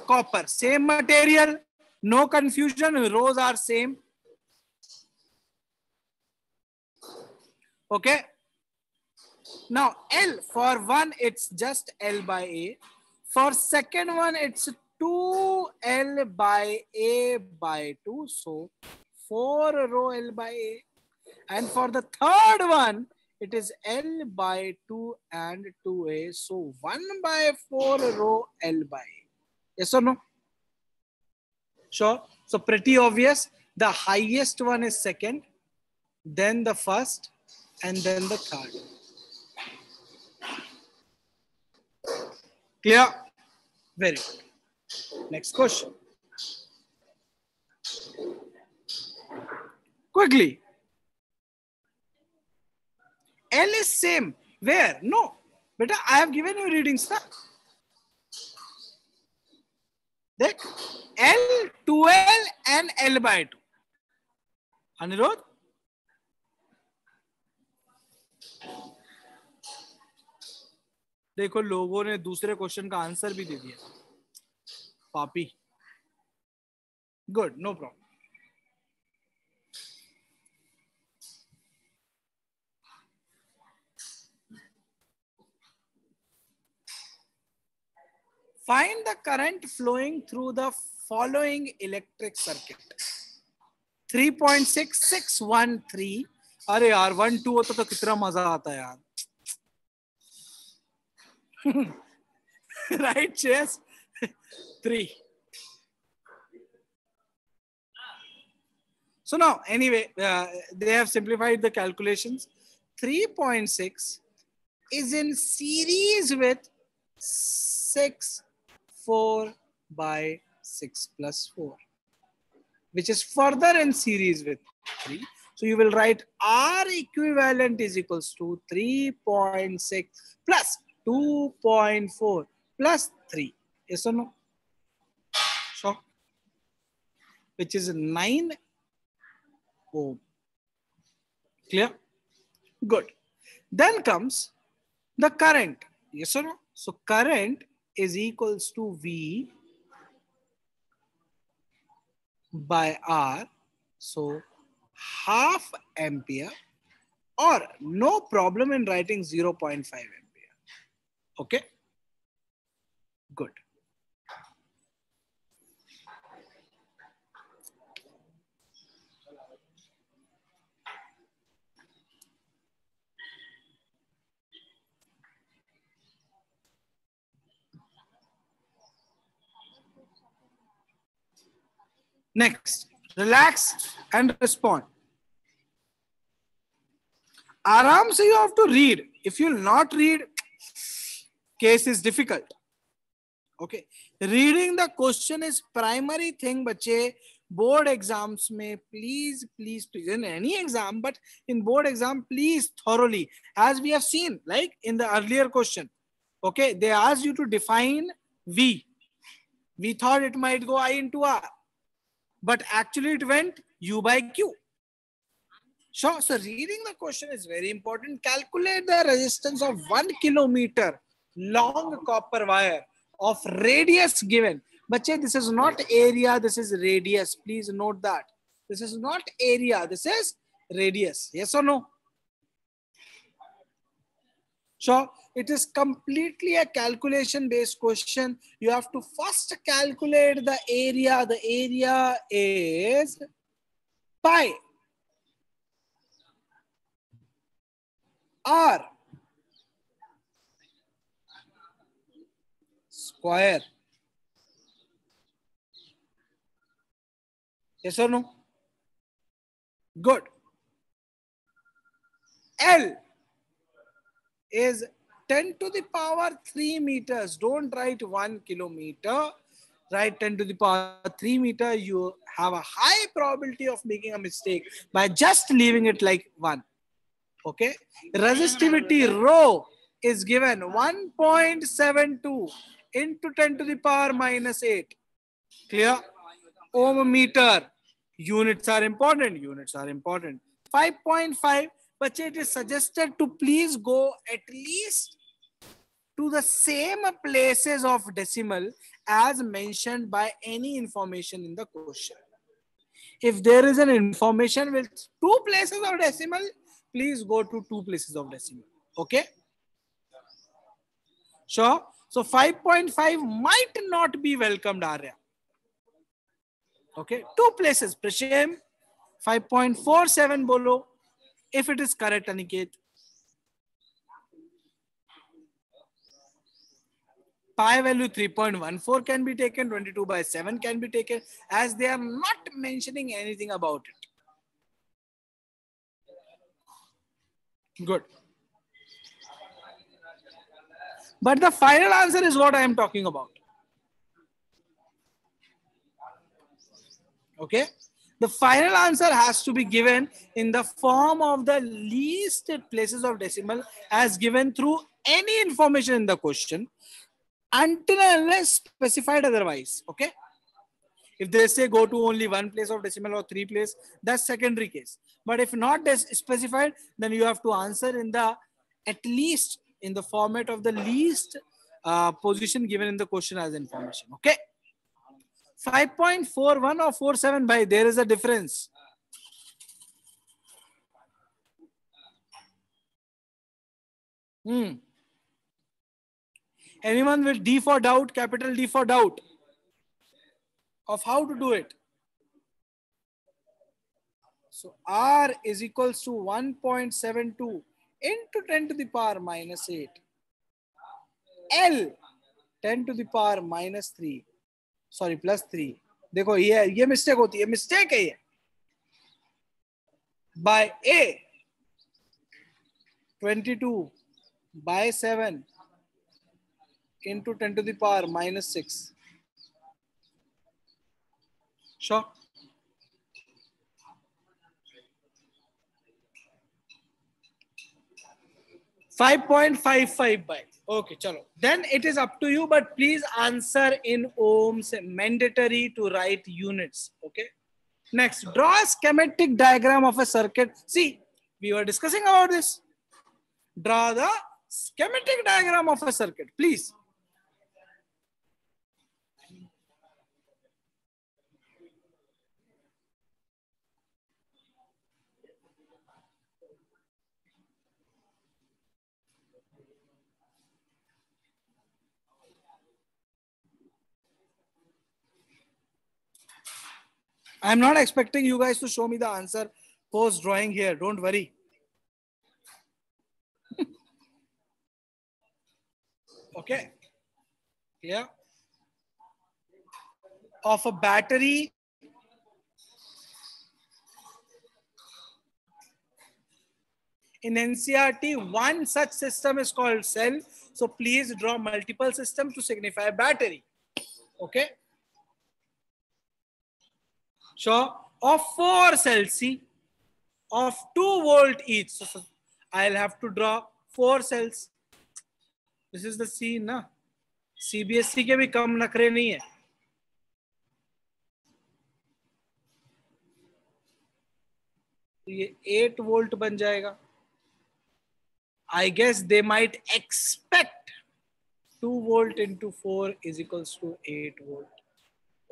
S5: copper. Same material. No confusion. Rhos are same. Okay. Now L for one, it's just L by A. For second one, it's 2L by A by 2. So 4 rho L by A. And for the third one, it is L by 2 and 2A. So 1 by 4 rho L by A. Yes or no? Sure. So pretty obvious. The highest one is second, then the first, and then the third. Clear? Very good. Next question. Quickly. L is same. Where? No. Beta, I have given you reading stuff. That L, 2L and L by 2. Anirudh? देखो, लोगों ने दूसरे question का answer भी दे दिया। पापी। Good no problem find the current flowing through the following electric circuit 3.6613 अरे यार वन टू होता तो कितना मज़ा आता है यार। [LAUGHS] right chess 3 so now anyway uh, they have simplified the calculations. 3.6 is in series with 6 4 by 6 plus 4 which is further in series with 3 so you will write R equivalent is equals to 3.6 plus 2.4 plus 3. Yes or no? Sure. Which is 9 ohm. Clear? Good. Then comes the current. Yes or no? So current is equals to V by R. So half ampere or no problem in writing 0.5 ampere. Okay. Good. Next, relax and respond. Aram se you have to read. If you will not read, case is difficult. Okay. Reading the question is primary thing, bache. Board exams may please, please, please, in any exam, but in board exam, please thoroughly, as we have seen, like in the earlier question. Okay, they asked you to define V. We thought it might go I into R, but actually it went U by Q. Sure. So reading the question is very important. Calculate the resistance of one kilometer long copper wire of radius given. But this is not area, this is radius. Please note that. This is not area, this is radius. Yes or no? So It is completely a calculation based question. You have to first calculate the area. The area is pi R square. Yes or no? Good. L is 10 to the power 3 meters. Don't write 1 kilometer. Write 10 to the power 3 meter. You have a high probability of making a mistake by just leaving it like 1. Okay. Resistivity rho is given 1.72 into 10 to the power minus 8. Clear? Ohm meter. Units are important. Units are important. 5.5. But it is suggested to please go at least to the same places of decimal as mentioned by any information in the question. If there is an information with two places of decimal, please go to two places of decimal. Okay. Sure. So 5.5 might not be welcomed, Arya. Okay. Two places. Prasham 5.47 bolo. If it is correct, Aniket. Pi value 3.14 can be taken, 22 by 7 can be taken, as they are not mentioning anything about it. Good. But the final answer is what I am talking about. Okay. The final answer has to be given in the form of the least places of decimal as given through any information in the question until unless specified otherwise. Okay. If they say go to only one place of decimal or three place, that's secondary case. But if not specified, then you have to answer in the at least in the format of the least uh, position given in the question as information. Okay. 5.41 or 47 by there is a difference. Hmm. Anyone with D for doubt, capital D for doubt of how to do it? So R is equals to 1.72 into 10 to the power minus 8. L 10 to the power minus 3. Sorry plus three देखो, ये ये mistake होती है। Mistake है ये। By a twenty two by seven into ten to the power minus six short 5.55 by okay chalo. Then it is up to you but please answer in ohms mandatory to write units. Okay? Next draw a schematic diagram of a circuit. See we were discussing about this. Draw the schematic diagram of a circuit please. I'm not expecting you guys to show me the answer post drawing here. Don't worry. [LAUGHS] okay. Yeah. Of a battery. In NCERT, one such system is called cell. So please draw multiple systems to signify a battery. Okay. So of four cells, see, of two volt each. So, so I'll have to draw four cells. This is the scene, na? CBSC के भी कम नखरे नहीं है तो ये eight volt बन जाएगा I guess they might expect two volt into four is equals to eight volt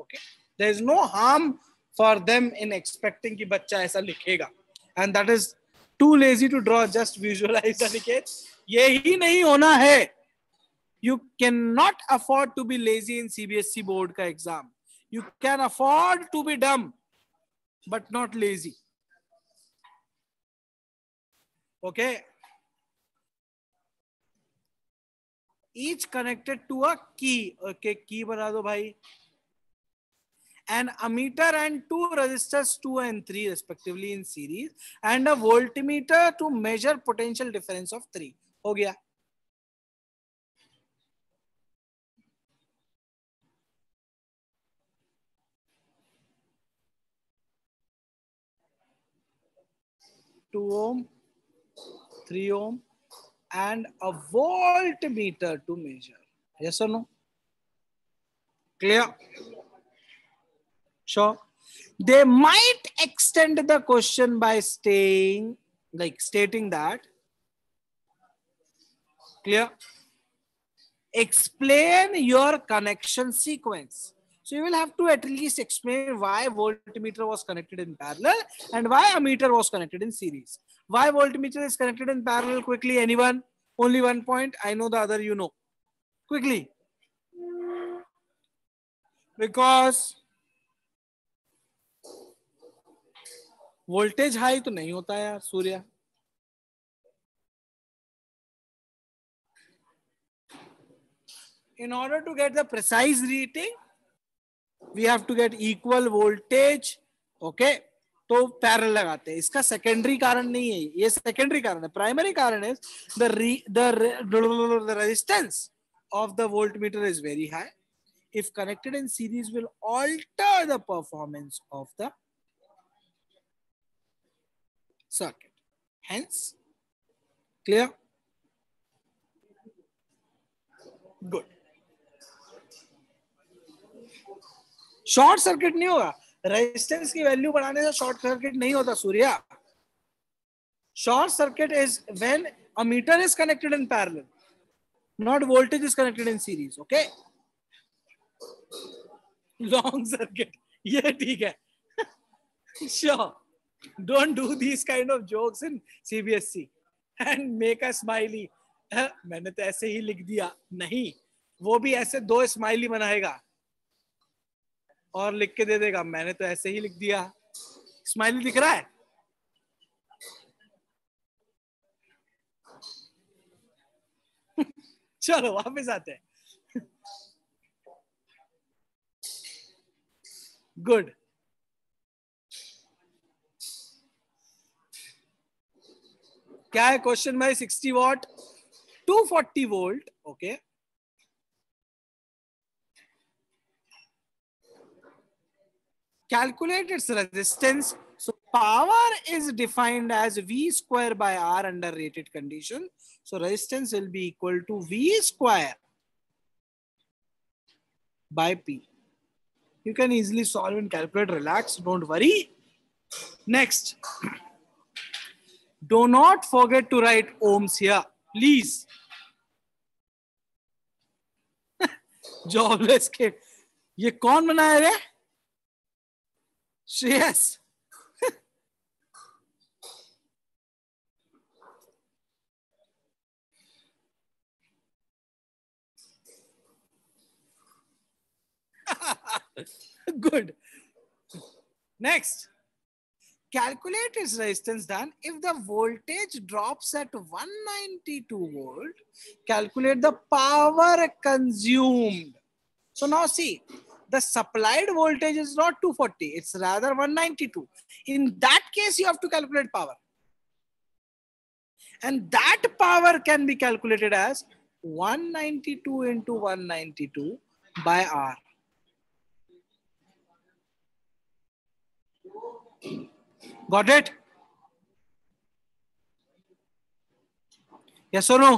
S5: okay there is no harm for them in expecting कि बच्चा ऐसा लिखेगा। And that is too lazy to draw just visualize Aniket यही नहीं होना है। You can not afford to be lazy in CBSE board का exam you can afford to be dumb but not lazy okay each connected to a key. Okay, key बना दो भाई। an ammeter and two resistors 2 and 3 respectively in series and a voltmeter to measure potential difference of 3 ho gaya Two ohm, three ohm, and a voltmeter to measure. Yes or no? Clear? Sure. They might extend the question by staying, like stating that. Clear? Explain your connection sequence. So you will have to at least explain why voltmeter was connected in parallel and why ammeter was connected in series. Why voltmeter is connected in parallel quickly? Anyone? Only one point. I know the other you know. Quickly. Because voltage high तो नहीं होता यार, Surya. In order to get the precise reading we have to get equal voltage okay तो पैर लगाते हैं। इसका secondary कारण नहीं है। ये सेकेंडरी कारण है। प्राइमरी कारण इज़ द री the resistance of the volt meter is very high if connected in series will alter the performance of the circuit. Hence, clear? Good. Short circuit नहीं होगा रेजिस्टेंस की वैल्यू बढ़ाने से short circuit नहीं होता Surya short circuit is when a meter is connected in parallel not voltage is connected in series okay long circuit ये ठीक है sure don't do these kind of jokes in CBSE and make a smiley मैंने तो ऐसे ही लिख दिया। नहीं। वो भी ऐसे दो स्माइली बनाएगा। और लिख के दे देगा। मैंने तो ऐसे ही लिख दिया। स्माइली दिख रहा है? [LAUGHS] चलो, वापस आते हैं। [LAUGHS] गुड क्या है क्वेश्चन भाई 60 what 240 volt okay calculate its resistance so power is defined as v square by r under rated condition so resistance will be equal to v square by p you can easily solve and calculate relax don't worry next do not forget to write ohms here please [LAUGHS] jobless के ये कौन बनाया रे Shreyas [LAUGHS] good next calculate its resistance then if the voltage drops at 192 volt calculate the power consumed. So now see the supplied voltage is not 240 it's rather 192 in that case you have to calculate power. And that power can be calculated as 192 into 192 by r got it yes or no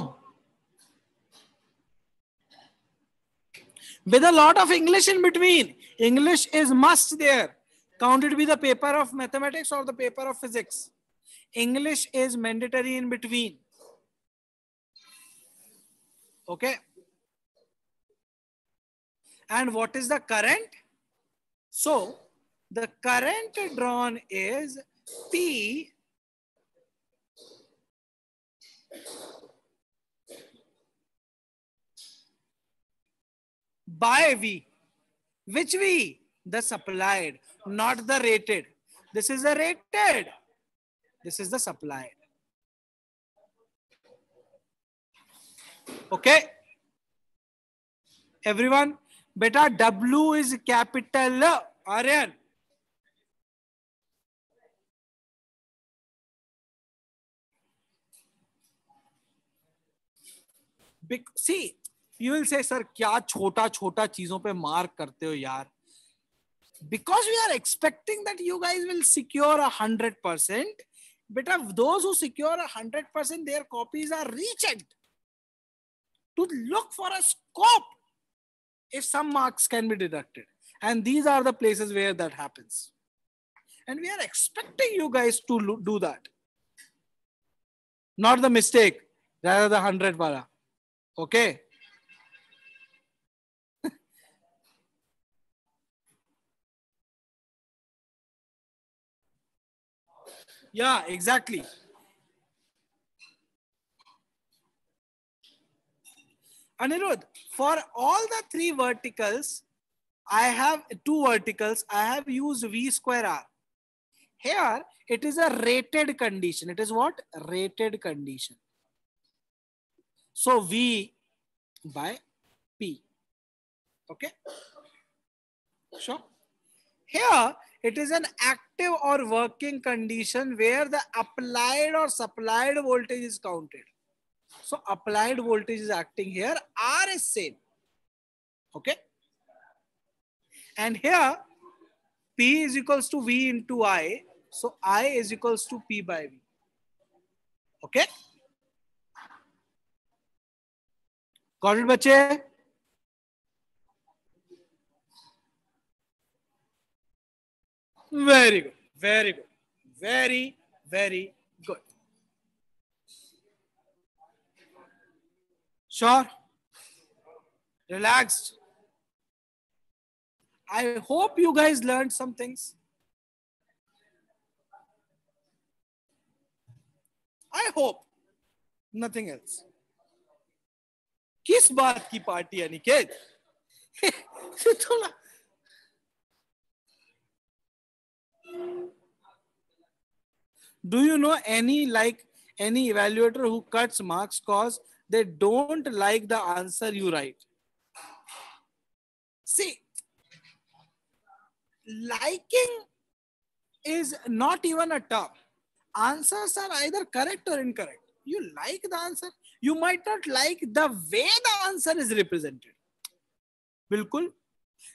S5: with a lot of English in between. English is must there. Count it be the paper of mathematics or the paper of physics. English is mandatory in between. Okay. And what is the current? So the current drawn is P by V. Which V? The supplied, not the rated. This is the rated. This is the supplied. Okay. Everyone, beta W is capital Aryan. See you will say sir क्या छोटा छोटा चीज़ों पे mark करते हो यार? Because we are expecting that you guys will secure a hundred percent बेटा those secure a hundred percent their copies are rechecked to look for a scope if some marks can be deducted and these are the places where that happens and we are expecting you guys to do that not the mistake the hundred वाला okay [LAUGHS] Yeah, exactly. Anirudh, for all the three verticals, I have two verticals. I have used V square R. Here, it is a rated condition. It is what? Rated condition. So V by P. Okay. Sure. Here, it is an active or working condition where the applied or supplied voltage is counted. So applied voltage is acting here. R is same. Okay. And here P is equals to V into I. So I is equals to P by V. Okay. It, bache? Very good. Very good. Very, very good. Sure. Relaxed. I hope you guys learned some things. I hope nothing else. किस बात की party है निकेत थोड़ा do you know any like any evaluator who cuts marks cause they don't like the answer you write see liking is not even a term answers are either correct or incorrect you like the answer you might not like the way the answer is represented बिल्कुल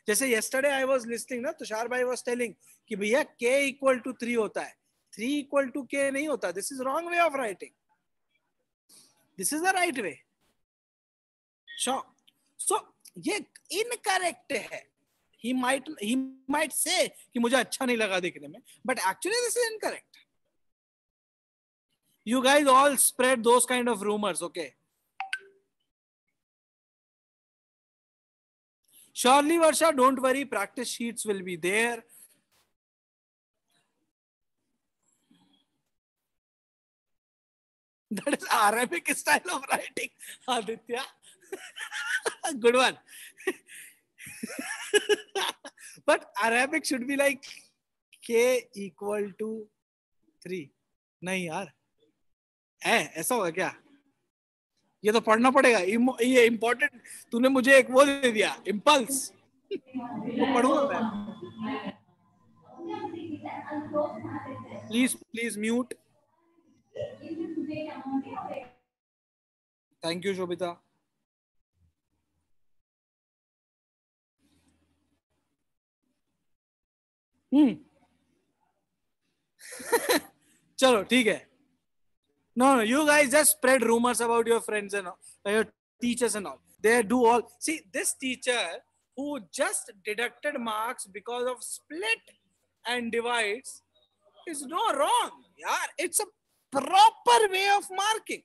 S5: जैसे yesterday I was listening ना तुषार भाई was telling कि भैया k equal to three होता है three equal to के नहीं होता this is wrong way of writing this is the right way so ये इनकरेक्ट है he might he might say कि मुझे अच्छा नहीं लगा दिखने में but actually this is incorrect you guys all spread those kind of rumors okay? Surely varsha don't worry. Practice sheets will be there. That is arabic style of writing aditya. [LAUGHS] Good one. [LAUGHS] But arabic should be like k equal to 3 nahi yaar. है, ऐसा होगा क्या? ये तो पढ़ना पड़ेगा। ये important तूने मुझे एक वो दे दिया इम्पल्स वो पढ़ूँगा मैं। Please please mute thank you Shobhita हम्म चलो, ठीक है। No no you guys just spread rumors about your friends and all, your teachers and all. They do all see this teacher who just deducted marks because of split and divides is no wrong yeah it's a proper way of marking.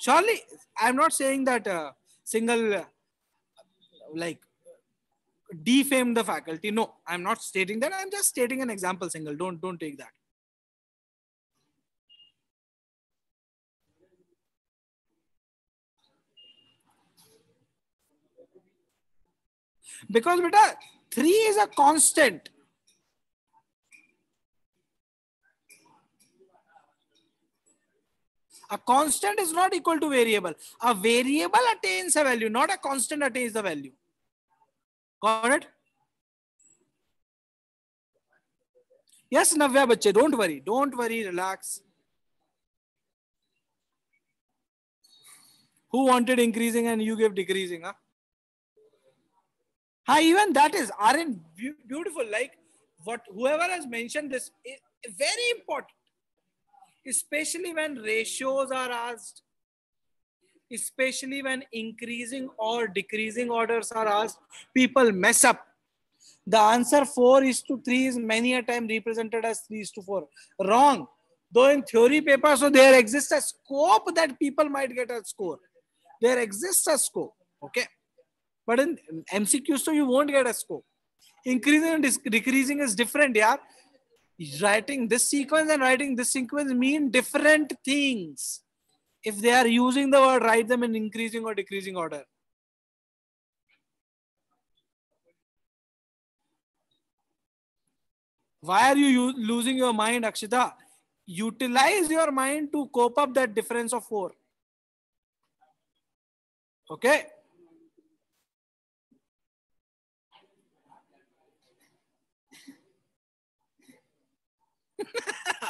S5: Surely i'm not saying that uh, single uh, like defame the faculty. No i'm not stating that. I'm just stating an example single. Don't don't take that because beta 3 is a constant. A constant is not equal to variable. A variable attains a value not a constant attains the value. Got it? Yes navya bache don't worry. Don't worry relax. Who wanted increasing and you gave decreasing huh Hi, even that is aren't beautiful. Like what whoever has mentioned this is very important, especially when ratios are asked, especially when increasing or decreasing orders are asked. People mess up. The answer four is to three is many a time represented as three is to four. Wrong. Though in theory paper, so there exists a scope that people might get a score. There exists a scope. Okay. But in MCQ, so you won't get a scope. Increasing and decreasing is different, yeah. Writing this sequence and writing this sequence mean different things. If they are using the word, write them in increasing or decreasing order. Why are you losing your mind, Akshita? Utilize your mind to cope up that difference of four. Okay.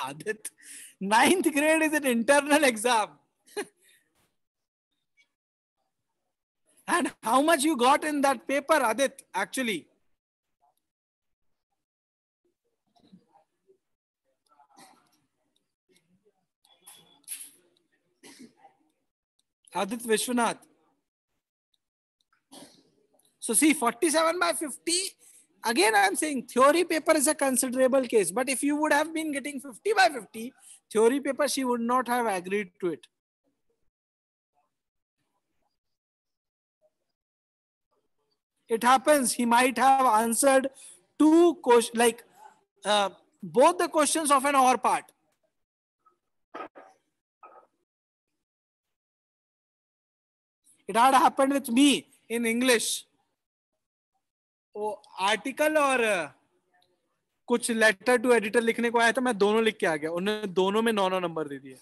S5: Adit, ninth grade is an internal exam. [LAUGHS] and how much you got in that paper, Adit, actually? Adit Vishwanath. So see, 47 by 50 again i'm saying theory paper is a considerable case but if you would have been getting 50 by 50 theory paper she would not have agreed to it. It happens. He might have answered two questions like uh, both the questions of an or part. It had happened with me in english वो article और uh, कुछ letter to editor लिखने को आया था, मैं दोनों लिख के आ गया। उन्होंने दोनों में नौ नौ नंबर दे दिए।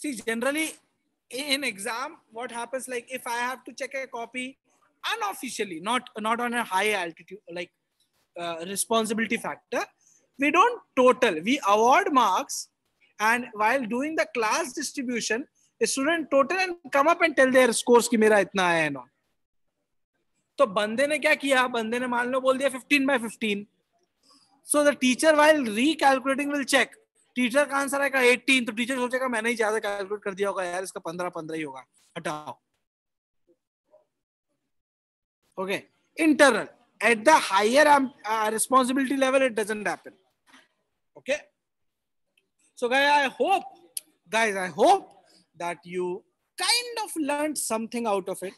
S5: See generally in exam what happens like if I have to check a copy unofficially not not on a high altitude like responsibility factor we don't total we award marks and while doing the class distribution a student total and come up and tell their scores ki mera itna aaya hai not तो बंदे ने क्या किया बंदे ने मान लो बोल दिया 15 by 15 so the teacher while recalculating will check teacher का आंसर आएगा 18 तो टीचर सोचेगा मैंने ही ज़्यादा कैलकुलेट कर दिया होगा यार इसका 15 15 ही होगा हटाओ okay internal at the higher um, uh, responsibility level it doesn't happen okay so guys i hope guys i hope that you kind of learned something out of it.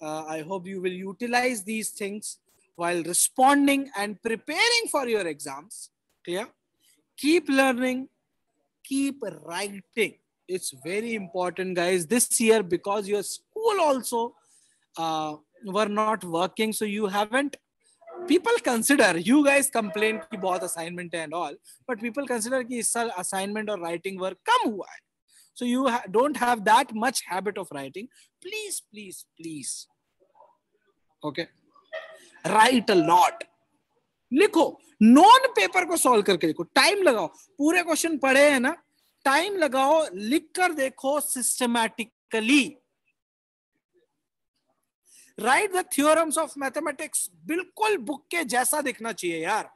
S5: Uh, i hope you will utilize these things while responding and preparing for your exams. Clear? Keep learning. Keep writing. It's very important guys. This year because your school also uh, were not working so you haven't people consider you guys complain कि बहुत assignment है and all but people consider कि इस साल assignment or writing work कम हुआ है so you ha don't have that much habit of writing please please please okay write a lot लिखो नॉन पेपर को सॉल्व करके लिखो टाइम लगाओ पूरे क्वेश्चन पढ़े हैं ना टाइम लगाओ लिख कर देखो systematically right the theorems of mathematics बिल्कुल बुक के जैसा दिखना चाहिए यार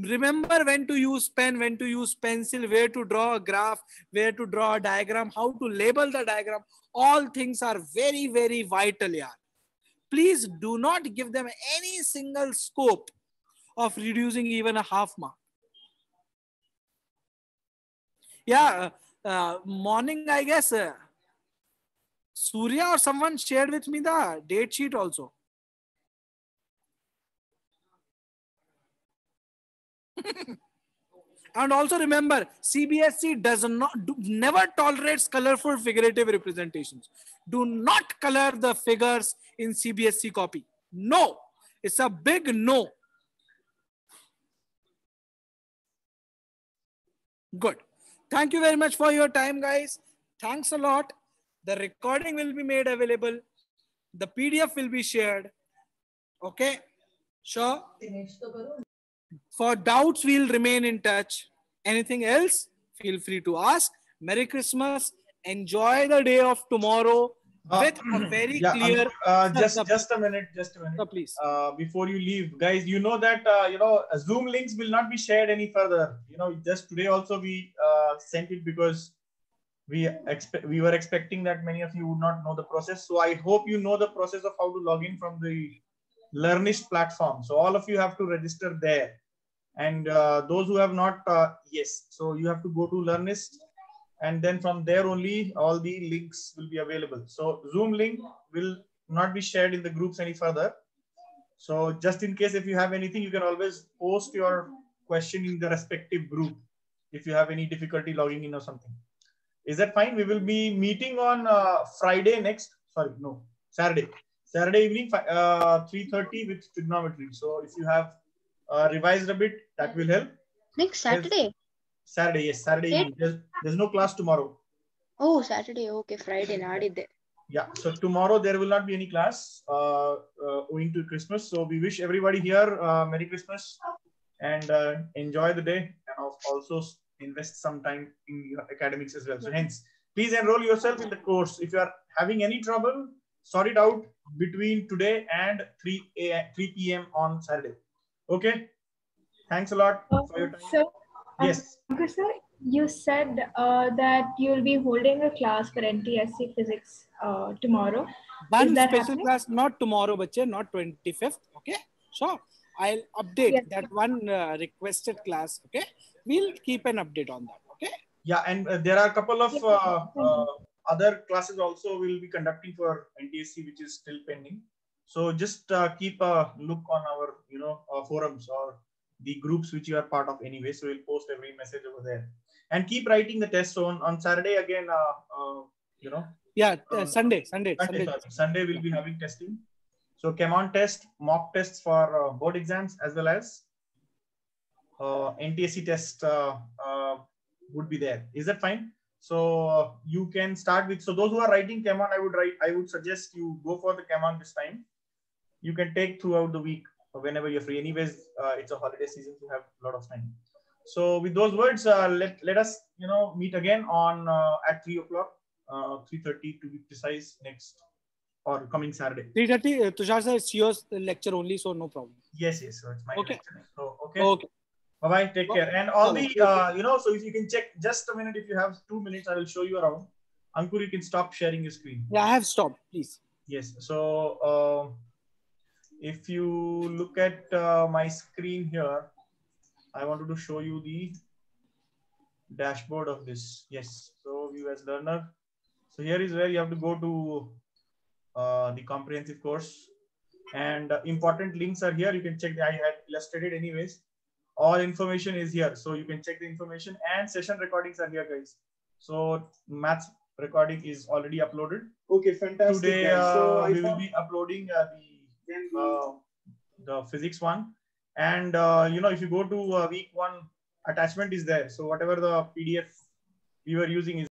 S5: remember when to use pen when to use pencil where to draw a graph where to draw a diagram how to label the diagram all things are very very vital yeah please do not give them any single scope of reducing even a half mark yeah uh, morning i guess uh, surya or someone shared with me the date sheet also. [LAUGHS] And also remember CBSE does not do, never tolerates colorful figurative representations. Do not color the figures in CBSE copy. No. It's a big no. Good. Thank you very much for your time guys. Thanks a lot the recording will be made available the pdf will be shared okay sure for doubts, we'll remain in touch. Anything else, feel free to ask. Merry Christmas. Enjoy the day of tomorrow
S2: Uh,
S5: with a [CLEARS THROAT] very
S2: yeah, um,
S5: clear.
S2: uh, just just a minute, just a minute.
S5: Please.
S2: Uh, before you leave, guys, you know that uh, you know Zoom links will not be shared any further. You know, just today also we uh, sent it because we expect we were expecting that many of you would not know the process. So I hope you know the process of how to log in from the Learnist platform. So all of you have to register there, and uh, those who have not, uh, yes. So you have to go to Learnist, and then from there only all the links will be available. So Zoom link will not be shared in the groups any further. So just in case if you have anything, you can always post your question in the respective group if you have any difficulty logging in or something. Is that fine? We will be meeting on uh, Friday next. Sorry, no, Saturday. Saturday evening, uh, 3.30 with trigonometry. So if you have uh, revised a bit, that will help.
S10: Next Saturday?
S2: Yes, Saturday, yes, Saturday evening. There's, there's no class tomorrow.
S10: Oh, Saturday. Okay, Friday.
S2: Yeah, so tomorrow there will not be any class uh, uh, owing to Christmas. So we wish everybody here uh, Merry Christmas and uh, enjoy the day and also invest some time in your academics as well. So hence, please enroll yourself in the course. If you are having any trouble, sort it out between today and 3 a 3 p.m. on Saturday. Okay. Thanks a lot for your time.
S3: So, um,
S2: Yes.
S3: Ankur sir, you said uh, that you'll be holding a class for NTSE physics uh, tomorrow.
S5: One special
S3: happening?
S5: class, not tomorrow, bache, not 25th. Okay. Sure. I'll update
S3: Yes.
S5: that one uh, requested class. Okay. We'll keep an update on that. Okay.
S2: Yeah, and uh, there are a couple of uh, uh, other classes also we'll be conducting for NTSE, which is still pending. So just uh, keep a look on our, you know, uh, forums or the groups which you are part of anyway. So we'll post every message over there, and keep writing the test. So on, on Saturday again, uh, uh, you know,
S5: Yeah, uh,
S2: Uh,
S5: Sunday, Sunday,
S2: Sunday,
S5: Sunday.
S2: Sunday we'll be having testing. So come on test, mock tests for uh, board exams as well as NTSE test uh, uh, would be there. Is that fine? So uh, you can start with. So those who are writing on, I would write. I would suggest you go for the on this time. You can take throughout the week whenever you're free. Anyways, uh, it's a holiday season, you have a lot of time. So with those words, uh, let let us you know meet again on uh, at three o'clock, uh, three thirty to be precise next or coming Saturday.
S5: 3.30, uh, Tushar sir, it's yours lecture only, so no problem.
S2: Yes, yes. So it's my
S5: Okay.
S2: lecture. So okay.
S5: Okay.
S2: Bye bye. Take care. And all
S5: Okay.
S2: the uh, you know, so if you can check just a minute, if you have two minutes, I will show you around. Ankur, you can stop sharing your screen.
S5: Yeah, I have stopped, please.
S2: Yes. So uh, if you look at uh, my screen here, I wanted to show you the dashboard of this. Yes. So view as learner. So here is where you have to go to uh, the comprehensive course and uh, important links are here. You can check. The, I had illustrated anyways. All information is here, so you can check the information and session recordings are here, guys. So math recording is already uploaded.
S11: Okay, fantastic.
S2: Today uh,
S11: so I
S2: we will be uploading uh, the uh, the physics one, and uh, you know if you go to uh, week one, attachment is there. So whatever the PDF we were using is